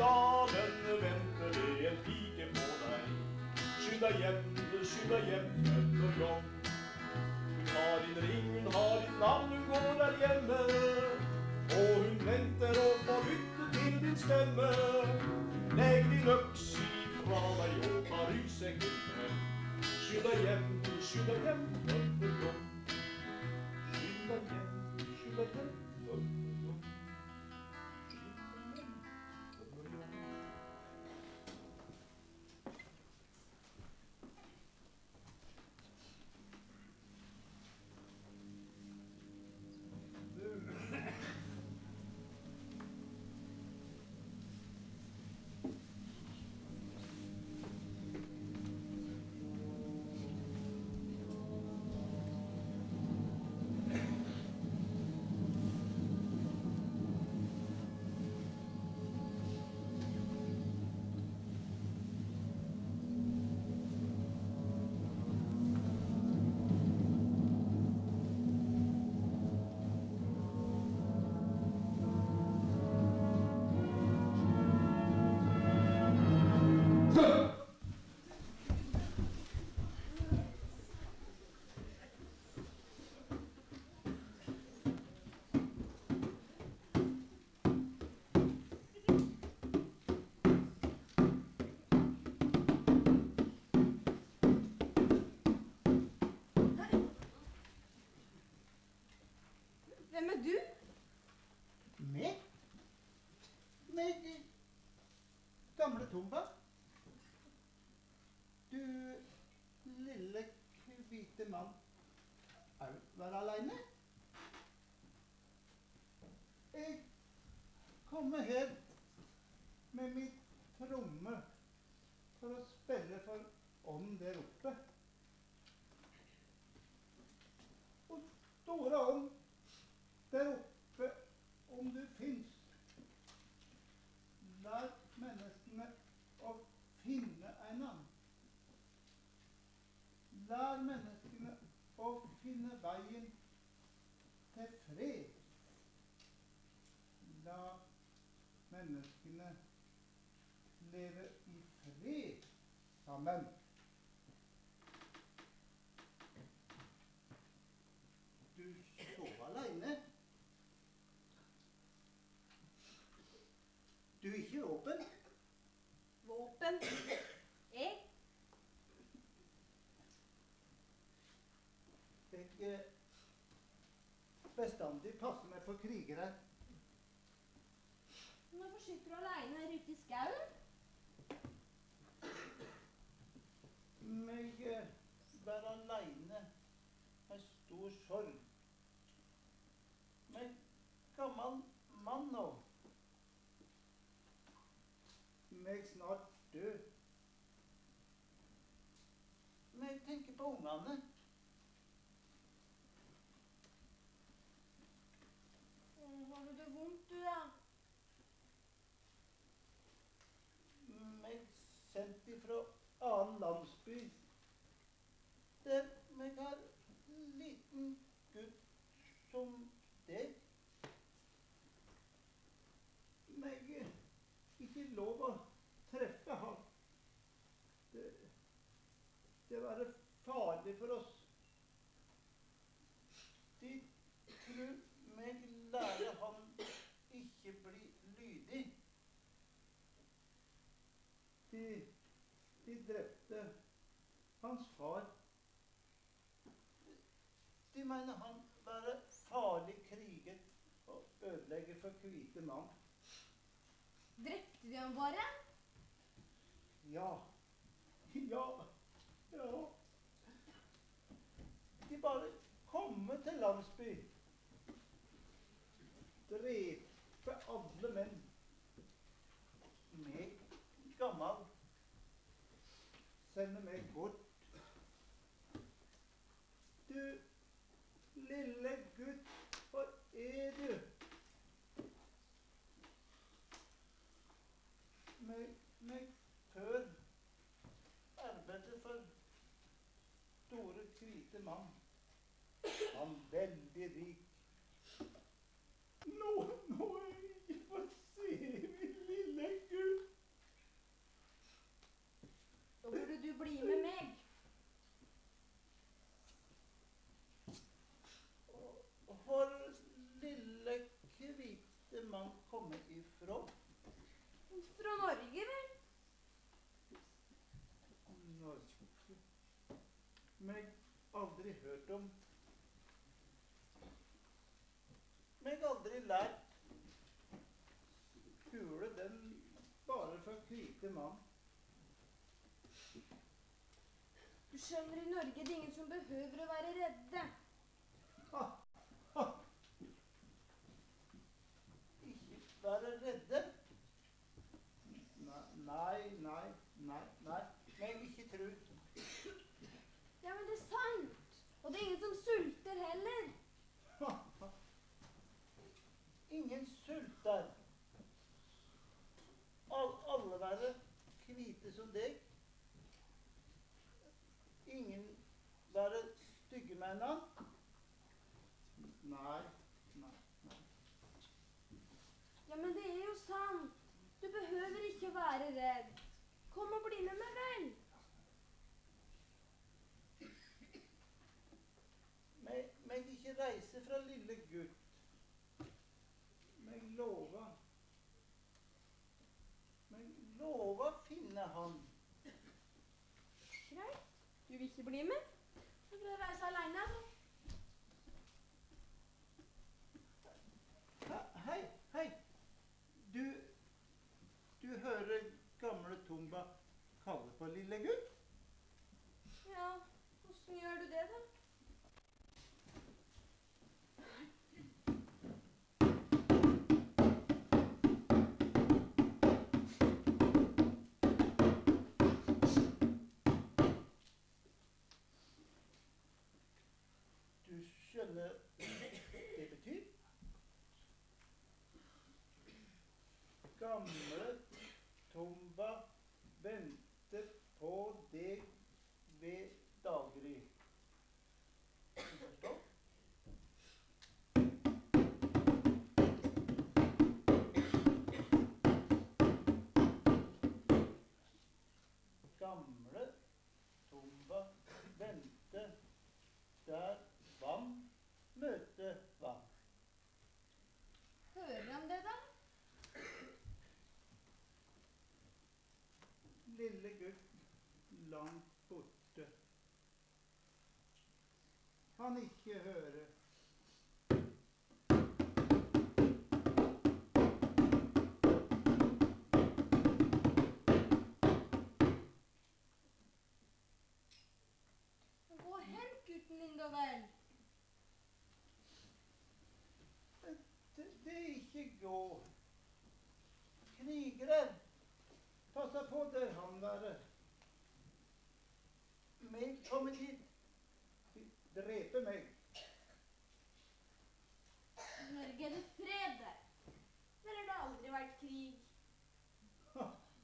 venter det en pike på deg. Skynd deg hjem, skynd deg hjem når jobb. Hun har din ring, hun har ditt navn, hun går der hjemme. Og hun venter å få lytte til din stemme. Legg din øks Hvem er du? Meg? Meg gamle Tomba. Du lille hvite mann. Au være aleine? Jeg kommer her med mitt tromme for å spille for ånden der oppe. Og store ånd der oppe, om du fins. Lær menneskene å finne en annen. Lær menneskene å finne veien til fred. La menneskene leve i fred sammen. Du sov aleine. Du er ikke våpen. Våpen? Jeg? Jeg eh, bestandig passer meg for krigere. Hvorfor sitter du aleine her ute i skauen? Meg være aleine med stor sorg. Med gammel mann nå. Meg snart død. Jeg tenker på ungene. Har du det vondt, du, da? meg sendt ifra annen landsby. Der meg har liten gutt som deg. Meg ikke lov å treffe han. Det, det var farlig for oss. De tror meg lærer han ikke bli lydig. De, de drepte hans far. De mener han være farlig kriget og ødelegger for hvite mann. Drepte de ham bare? Ja. Ja. Ja. De bare komme til landsby. Drepe alle menn. Meg gammal sender meg bort. Du lille gutt, hvor er du? Meg, meg før arbeidet for store, hvite mann. Han veldig rik. Nå, nå er jeg ikke fått se min lille gutt. Da burde du bli med meg. Og Hvor lille hvite mann kommer ifra? Fra Norge, vel? Norge. Meg aldri hørt om. Meg aldri lært. Kule, den bare fra hvite mann. Du skjønner, i Norge det er ingen som behøver å være redde. Ha, ha. Ikke være redde. Nei, nei, nei, nei. men jeg vil ikke tru. Ja, men det er sant. Og det er ingen som sulter heller. Ingen sulter. All, alle være hvite som deg. Ingen være stygge mennene. Nei, nei, nei. Ja, men det er jo sant. Du behøver ikke å være redd. Bli med meg, vel. Men, men ikke reise fra lille gutt. Men lova. Men lova finne han. Greit. Du vil ikke bli med? Så vil jeg reise alene. altså. He- Hei, hei. Du, du hører gamle Tumba kalle på lille gutt? Ja, åssen gjør du det, da? Du skjønner det betyr? Gamle Tomba venter deg ved daggry. Du forstår? Gamle Tumba vente der vann møter vann. Hører han det, da? Lille gutt langt borte. Han ikke hører. Gå og hent gutten min, da vel. Det, det er ikke gå. Krigere, passa på der han være. Meg kommer hit. De dreper meg. Norge det fred der. Der har det aldri vært krig.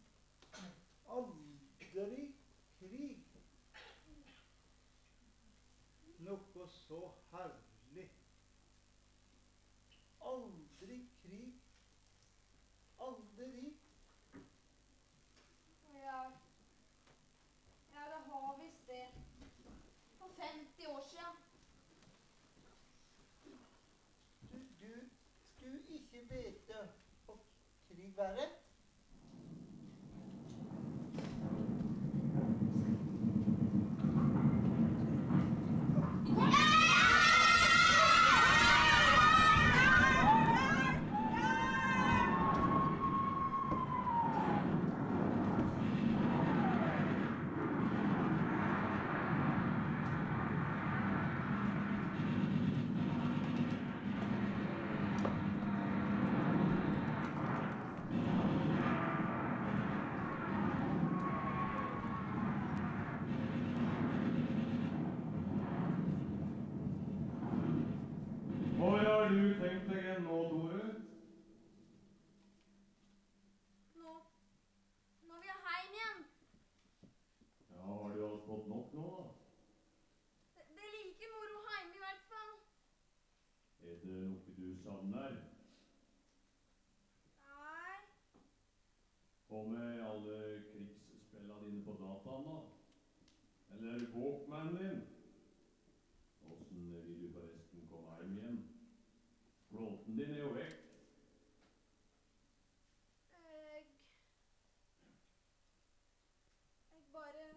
Aldri krig. Noe så herlig. Aldri krig. Aldri. Ja. Ja, det har visst det. For 50 år siden. Du, du, du ikke vet hva krig du savner? Nei. Få med alle krigsspillene dine på dataen, da. Eller walkmanen din. Åssen vil du forresten komme hjem igjen? Flåten din er jo vekk. Jeg Jeg bare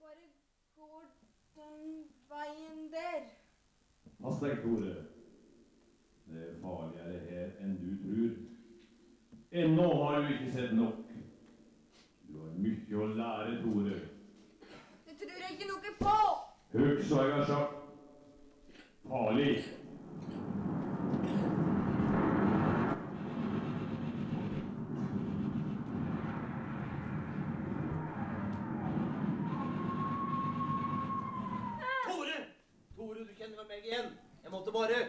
Bare går den veien der. Hva tenker du? Er farligere her enn du tror. Ennå har du ikke sett nok. Du har mye å lære, Tore. Det tror jeg ikke noe på. Hør så jeg har sagt. Farlig. Tore! Tore, du kjenner meg igjen? Jeg måtte bare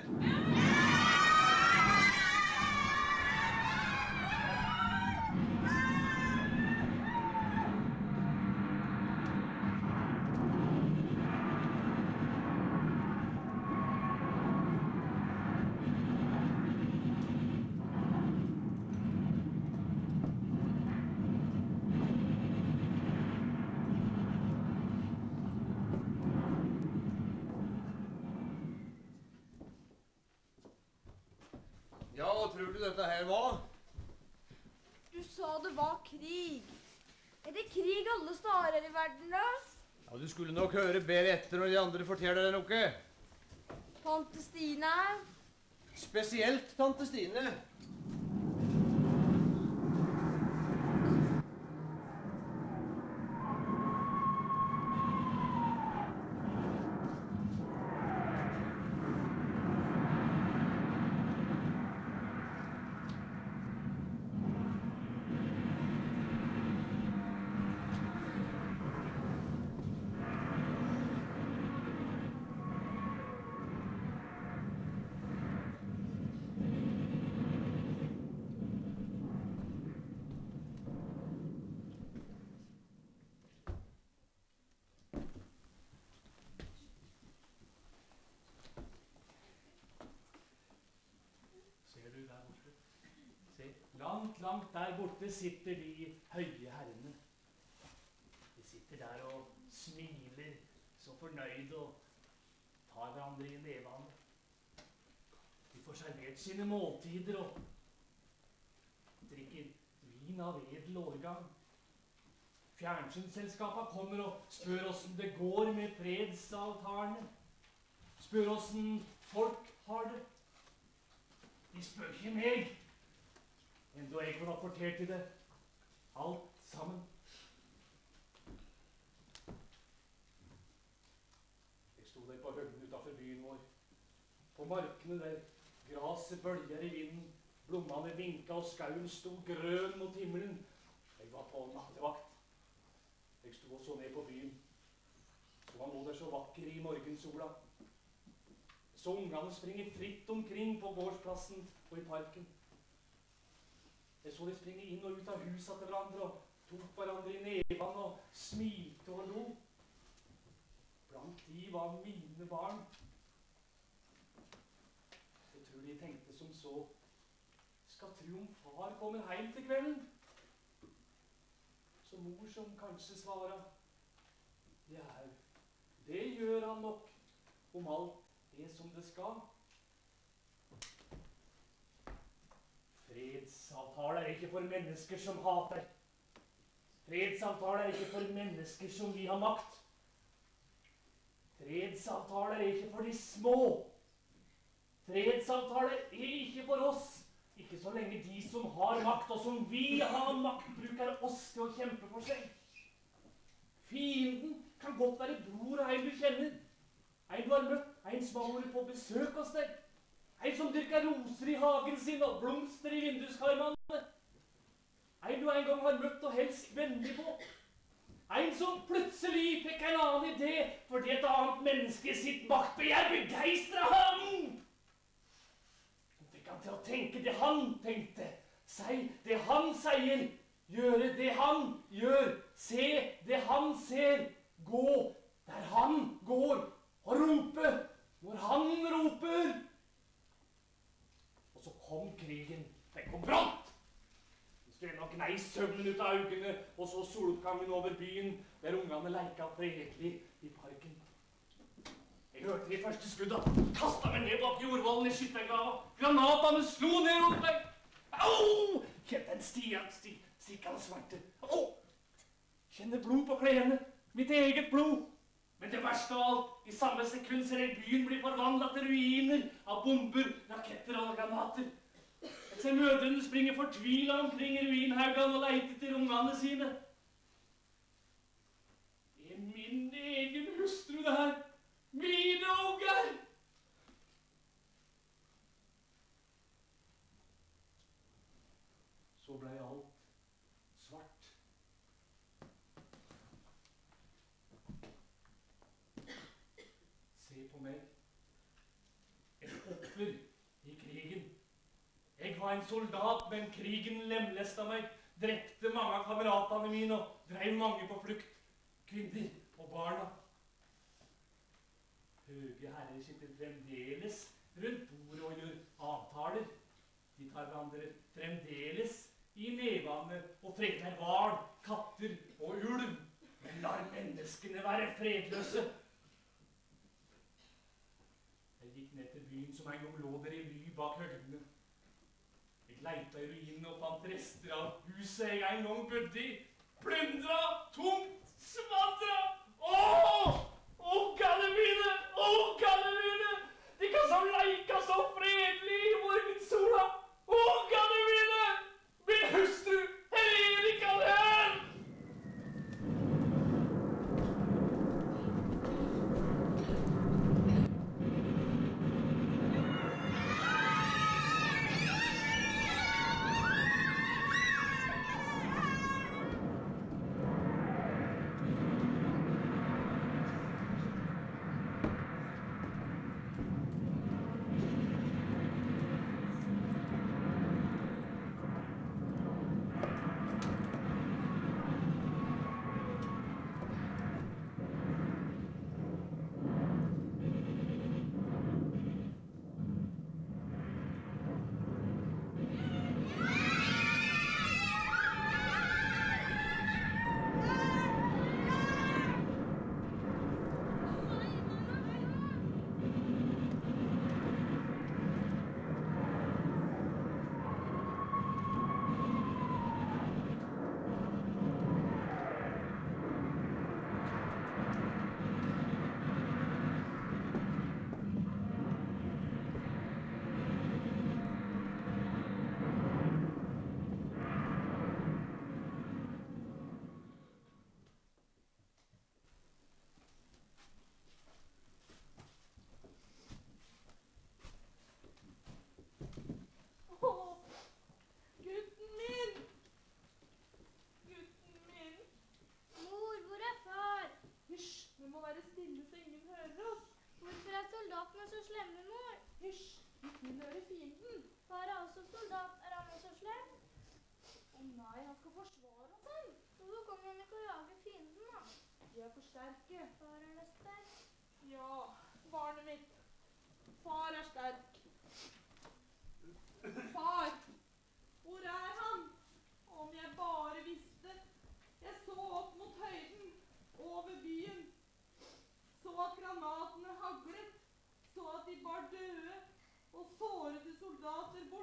Ja, hva tror du dette her var? Du sa det var krig. Er det krig her i verden, da? Ja, Du skulle nok høre bedre etter når de andre forteller deg noe. Tante Stine? Spesielt tante Stine. Ser du der borte? Se, langt, der borte sitter de høye herrene. De sitter der og smiler, så fornøyde og tar hverandre i nevene. De får servert sine måltider og drikker vin av edel årgang. Fjernsynsselskapa kommer og spør åssen det går med fredsavtalene. Spør åssen folk har det. De spør ikke meg. Enda fortalt til det. Alt sammen. Jeg sto der på høgden utafor byen vår. På markene der graset bølger i vinden, blommene vinka og skauen sto grønn mot himmelen. Jeg var på nattevakt. Jeg sto og så ned på byen. Så var nå der så vakker i morgensola. Så ungene springer fritt omkring på gårdsplassen og i parken. Jeg så de springe inn og ut av husa til hverandre og tok hverandre i nevene og smilte og lo. Blant de var mine barn. Jeg tror de tenkte som så Skal tru om far kommer hjem til kvelden? Så mor som kanskje svara Ja, det gjør han nok om alt er som det skal. Fredsavtale er ikke for mennesker som hater. Fredsavtale er ikke for mennesker som vil ha makt. Fredsavtale er ikke for de små. Fredsavtale er ikke for oss. Ikke så lenge de som har makt, og som vil ha makt, bruker oss til å kjempe for seg. Fienden kan godt være bror av en du kjenner. En du har møtt, en som har vært på besøk hos deg. En som dyrker roser i hagen sin og blomster i vinduskarmene. En du en gang har møtt og helst vennlig på. En som plutselig fikk en annen idé fordi et annet menneske sitt maktbegjær begeistra ham. Som fikk han til å tenke det han tenkte, si det han sier, gjøre det han gjør, se det han ser, gå der han går, og rope når han roper. Kom krigen. Den kom brått. Den Søsteren og gnei søvnen ut av øynene og så soloppgangen over byen, der ungene leika fredelig i parken. Jeg hørte de første skudda, kasta meg ned bak jordvollen i skyttergrava. Granatene slo ned rundt meg. Au! Kjente en stian, sti, stikkende smerte. Au! Kjenner blod på klærne. Mitt eget blod. Men det verste av alt, i samme sekund ser jeg byen bli forvandla til ruiner av bomber, raketter og granater. Jeg ser mødrene springe fortvila omkring i ruinhaugene og leite etter ungene sine. Det er min egen hustru, det her. Mine unger! Så blei alt svart. Se på meg. Et offer i krigen. Jeg var en soldat, men krigen lemlesta meg, drepte mange av kameratene mine og dreiv mange på flukt. Kvinner og barna. Høge herrer sitter fremdeles rundt bordet og gjør avtaler. De tar hverandre fremdeles i nevene og freder hval, katter og ulv. Men lar menneskene være fredløse. Jeg gikk ned til byen som en gang lå der i ly bak høgdene. Leita i ruinene og fant rester av huset jeg en gang bodde i. Plyndra, tomt, smadra. Da? De er for sterke. Far er sterk. Ja, barnet mitt. Far er sterk. Far, hvor er han? Om jeg bare visste. Jeg så opp mot høyden, over byen. Så at granatene haglet. Så at de bar døde og sårede soldater bort.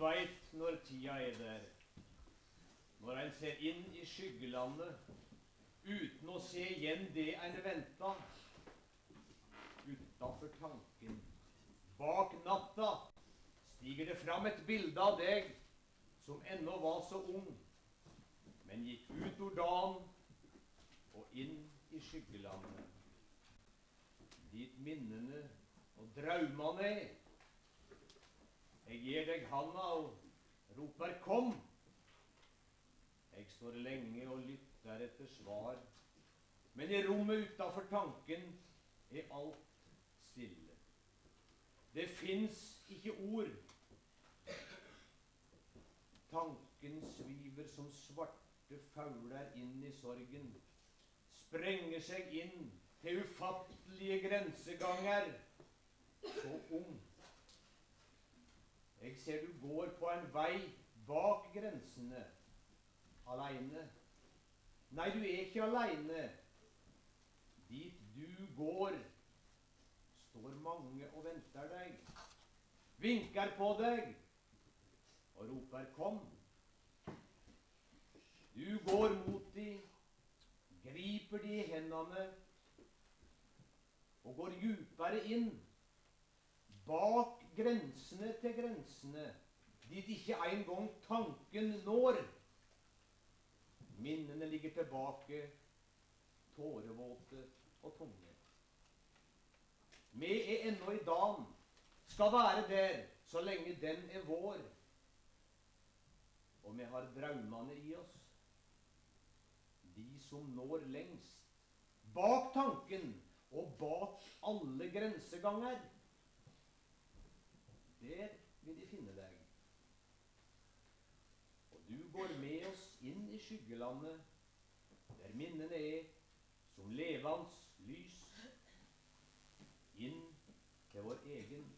veit når tida er der. Når en ser inn i skyggelandet uten å se igjen det en venta. Utafor tanken, bak natta, stiger det fram et bilde av deg som ennå var så ung, men gikk ut ord dagen og inn i skyggelandet. Dit minnene og draumene er. Jeg gir deg handa og roper 'kom'. Jeg står lenge og lytter etter svar, men i rommet utafor tanken er alt stille. Det fins ikke ord. Tanken sviver som svarte fauler inn i sorgen, sprenger seg inn til ufattelige grenseganger. Så ung. Jeg ser du går på en vei bak grensene, aleine. Nei, du er ikke aleine. Dit du går, står mange og venter deg, vinker på deg og roper 'kom'. Du går mot de, griper de i hendene og går djupere inn, bak grensene til grensene, dit ikke engang tanken når. Minnene ligger tilbake, tårevåte og tunge. Vi er ennå i dagen, skal være der så lenge den er vår. Og vi har draumene i oss, de som når lengst. Bak tanken og bak alle grenseganger. Der vil de finne deg. Og du går med oss inn i skyggelandet, der minnene er som levende lys, inn til vår egen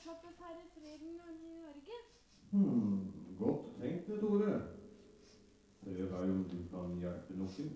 fortsatt feire freden i Norge. Hmm, godt tenkt det, Tore. Prøv her om du kan hjelpe noen.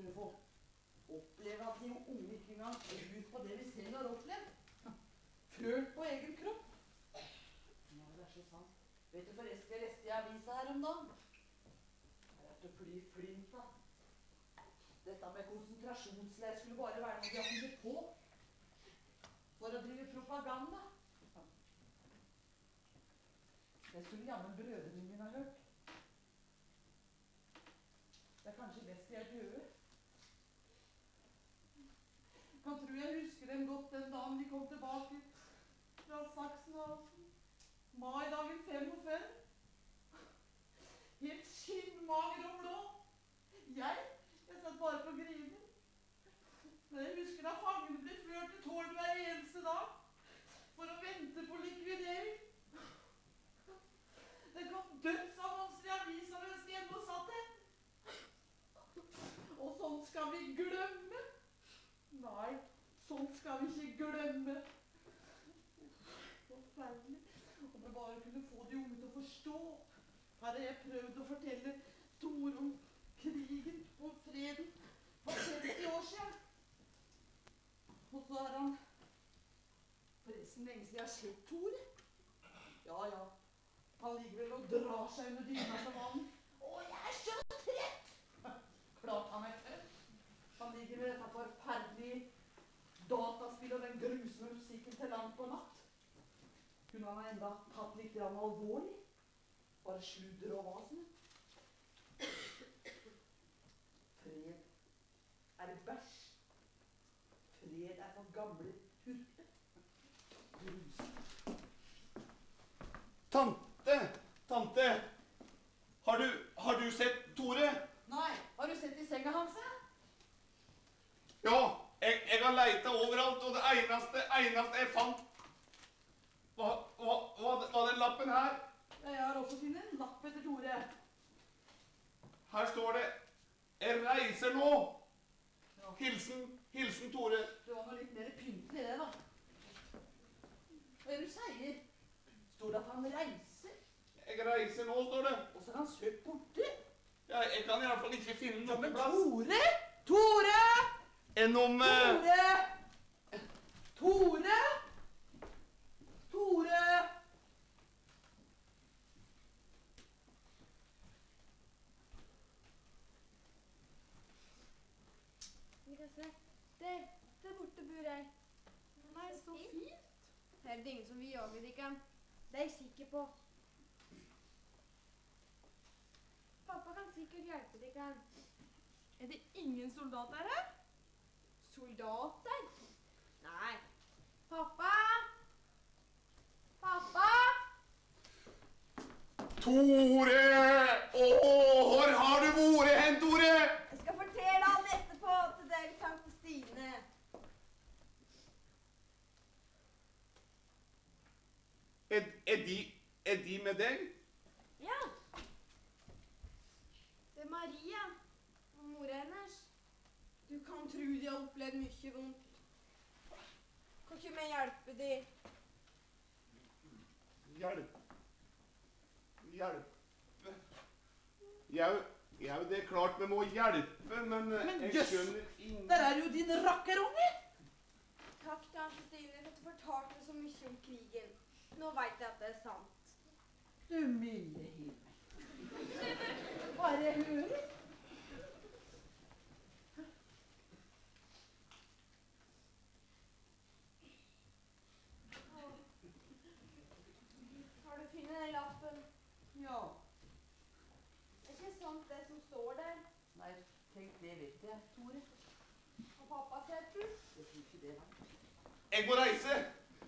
Skulle få oppleve at de unge ikke engang tror på det vi selv har opplevd. Følt på egen kropp. Ja, det er så sant. Vet du forresten, jeg leste i avisa her om dagen. Her er det fly flinta. Dette med konsentrasjonsleir skulle bare være noe de har funnet på for å drive propaganda. Det skulle jammen brødrene mine ha hørt. Det er kanskje best de er døde. Kan tro jeg husker dem godt den dagen de kom tilbake fra Sachsenhausen. Maidagen 45. Helt skinnmager og blå. Jeg, jeg satt bare på griner. Men jeg husker da fangene ble ført til tårn hver eneste dag for å vente på likvidering. Det kom dødsannonser i avisa mens de ennå satt der. Og sånt skal vi glemme. Nei, sånt skal vi ikke glemme. Forferdelig. Jeg bare kunne få de unge til å forstå. Her har jeg prøvd å fortelle Tore om krigen, om freden, for 50 år siden. Og så er han forresten lenge siden jeg har sett Tore. Ja, ja. Han ligger vel og drar seg under dyna som vann. Å, jeg er så trett! Klart han er trøtt. Han ligger med dette forferdelige dataspillet og den grusomme musikken til langt på natt. Kunne han ha enda tatt litt grann alvorlig? Bare sludder og vasen. Fred er bæsj. Fred er for gamle turper. Grusomt. Tante! soldater her? Soldater? Nei. Pappa? Pappa? Tore! Rakkerunge. Takk, tante Stine, for at du fortalte så mye om krigen. Nå veit jeg at det er sant. Du milde himmel. Bare det jeg? Har du funnet den lappen? Ja. Det er ikke sant det som står der. Nei, tenk det vet jeg, Tore. Har pappa sett den? Jeg det, må reise.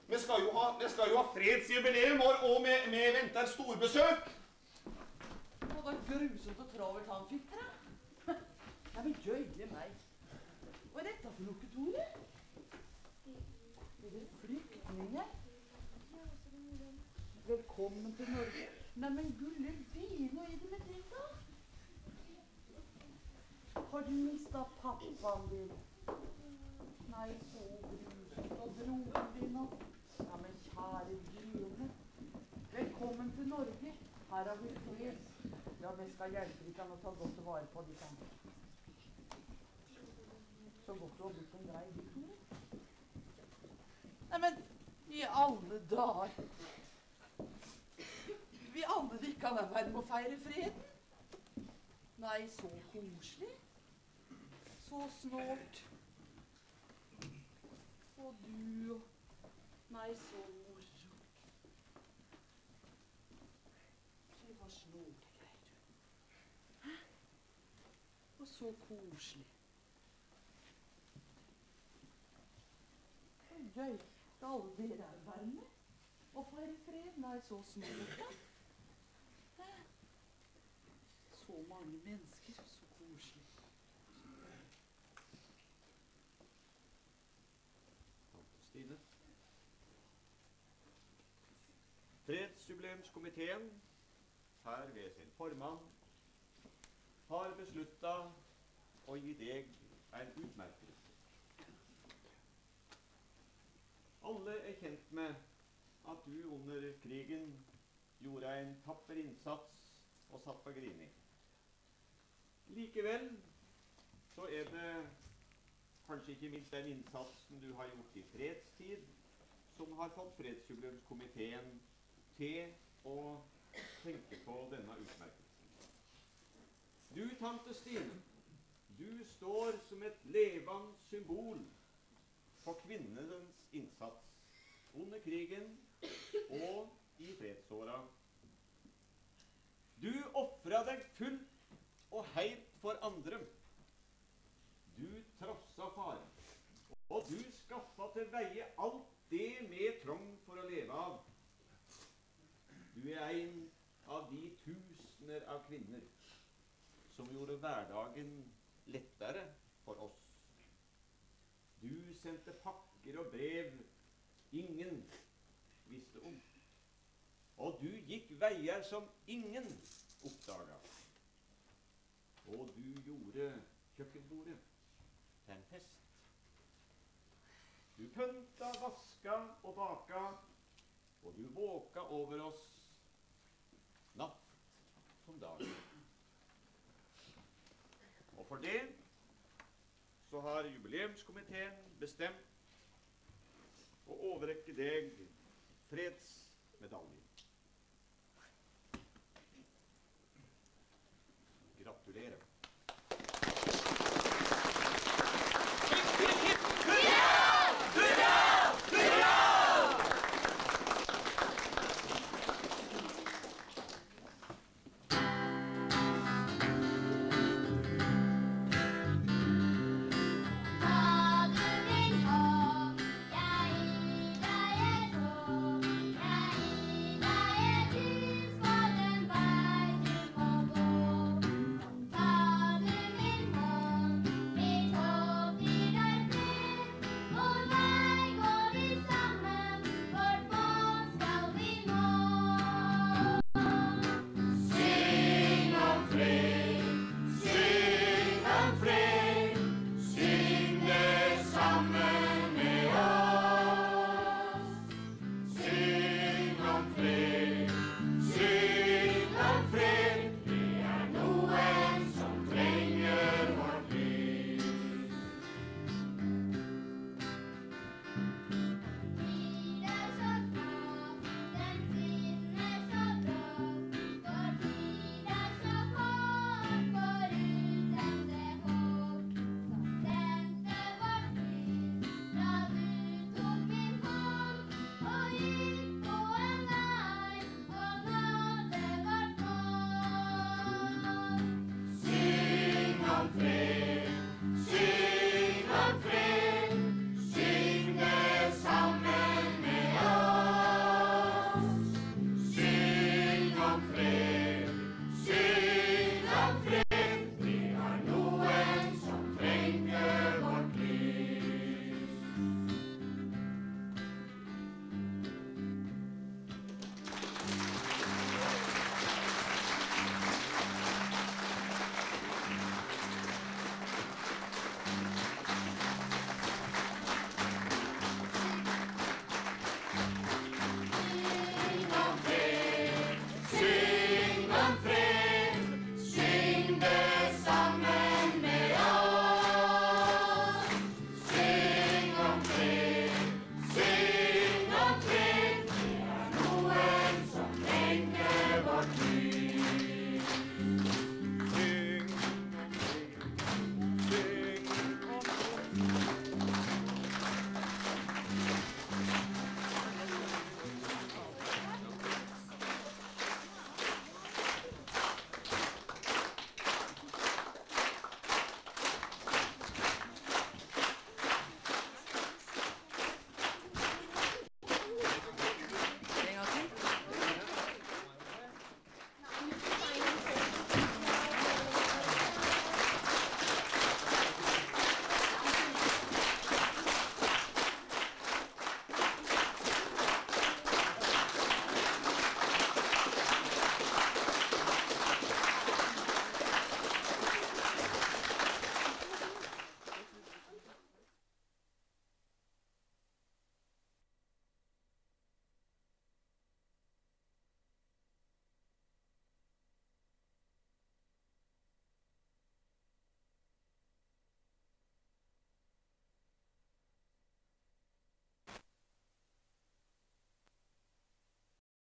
Vi skal jo ha, vi skal jo ha fredsjubileum, og, og vi, vi venter storbesøk. Og det er grusomt og travelt han fikk dere. Nei, men jøye meg. Hva er dette for noe, Tore? Er det flyktninger? Velkommen til Norge. Nei, men gulle vino, er det med det, da? Har du mista pappaen din? Nei, så grusomt. Og broren din. Ja, men kjære vene. Velkommen til Norge. Her har vi fred. Ja, vi skal hjelpe med å ta godt vare på de. Så godt du har blitt en grei gutt, Tore. Nei, men i alle dager Vi alle de kan da være med å feire freden. Nei, så koselig. Så snålt. Og du og Nei, så moro. Det var snodige greier, du. Og så koselig. Gøy. Skal alle dere her være med? Og feire fred? Nei, så da. Så mange mennesker. Så koselig. Tante Stine. Fredsjubileumskomiteen, her ved sin formann, har beslutta å gi deg en utmerkelse. Alle er kjent med at du under krigen gjorde en tapper innsats og satt på grining. Likevel så er det kanskje ikke minst den innsatsen du har gjort i fredstid, som har fått fredsjubileumskomiteen til å tenke på denne utmerkelsen. Du, tante Stine, du står som et levende symbol for kvinnenes innsats under krigen og i fredsåra. Du ofra deg fullt og heilt for andre. Du trossa faren, og du skaffa til veie alt det vi trong for å leve av. Du er en av de tusener av kvinner som gjorde hverdagen lettere for oss. Du sendte pakker og brev ingen visste om. Og du gikk veier som ingen oppdaga. Og du gjorde kjøkkenbordet til en fest. Du pynta, vaska og baka, og du våka over oss dag. Og for det så har jubileumskomiteen bestemt å overrekke deg fredsmedaljen. Gratulerer.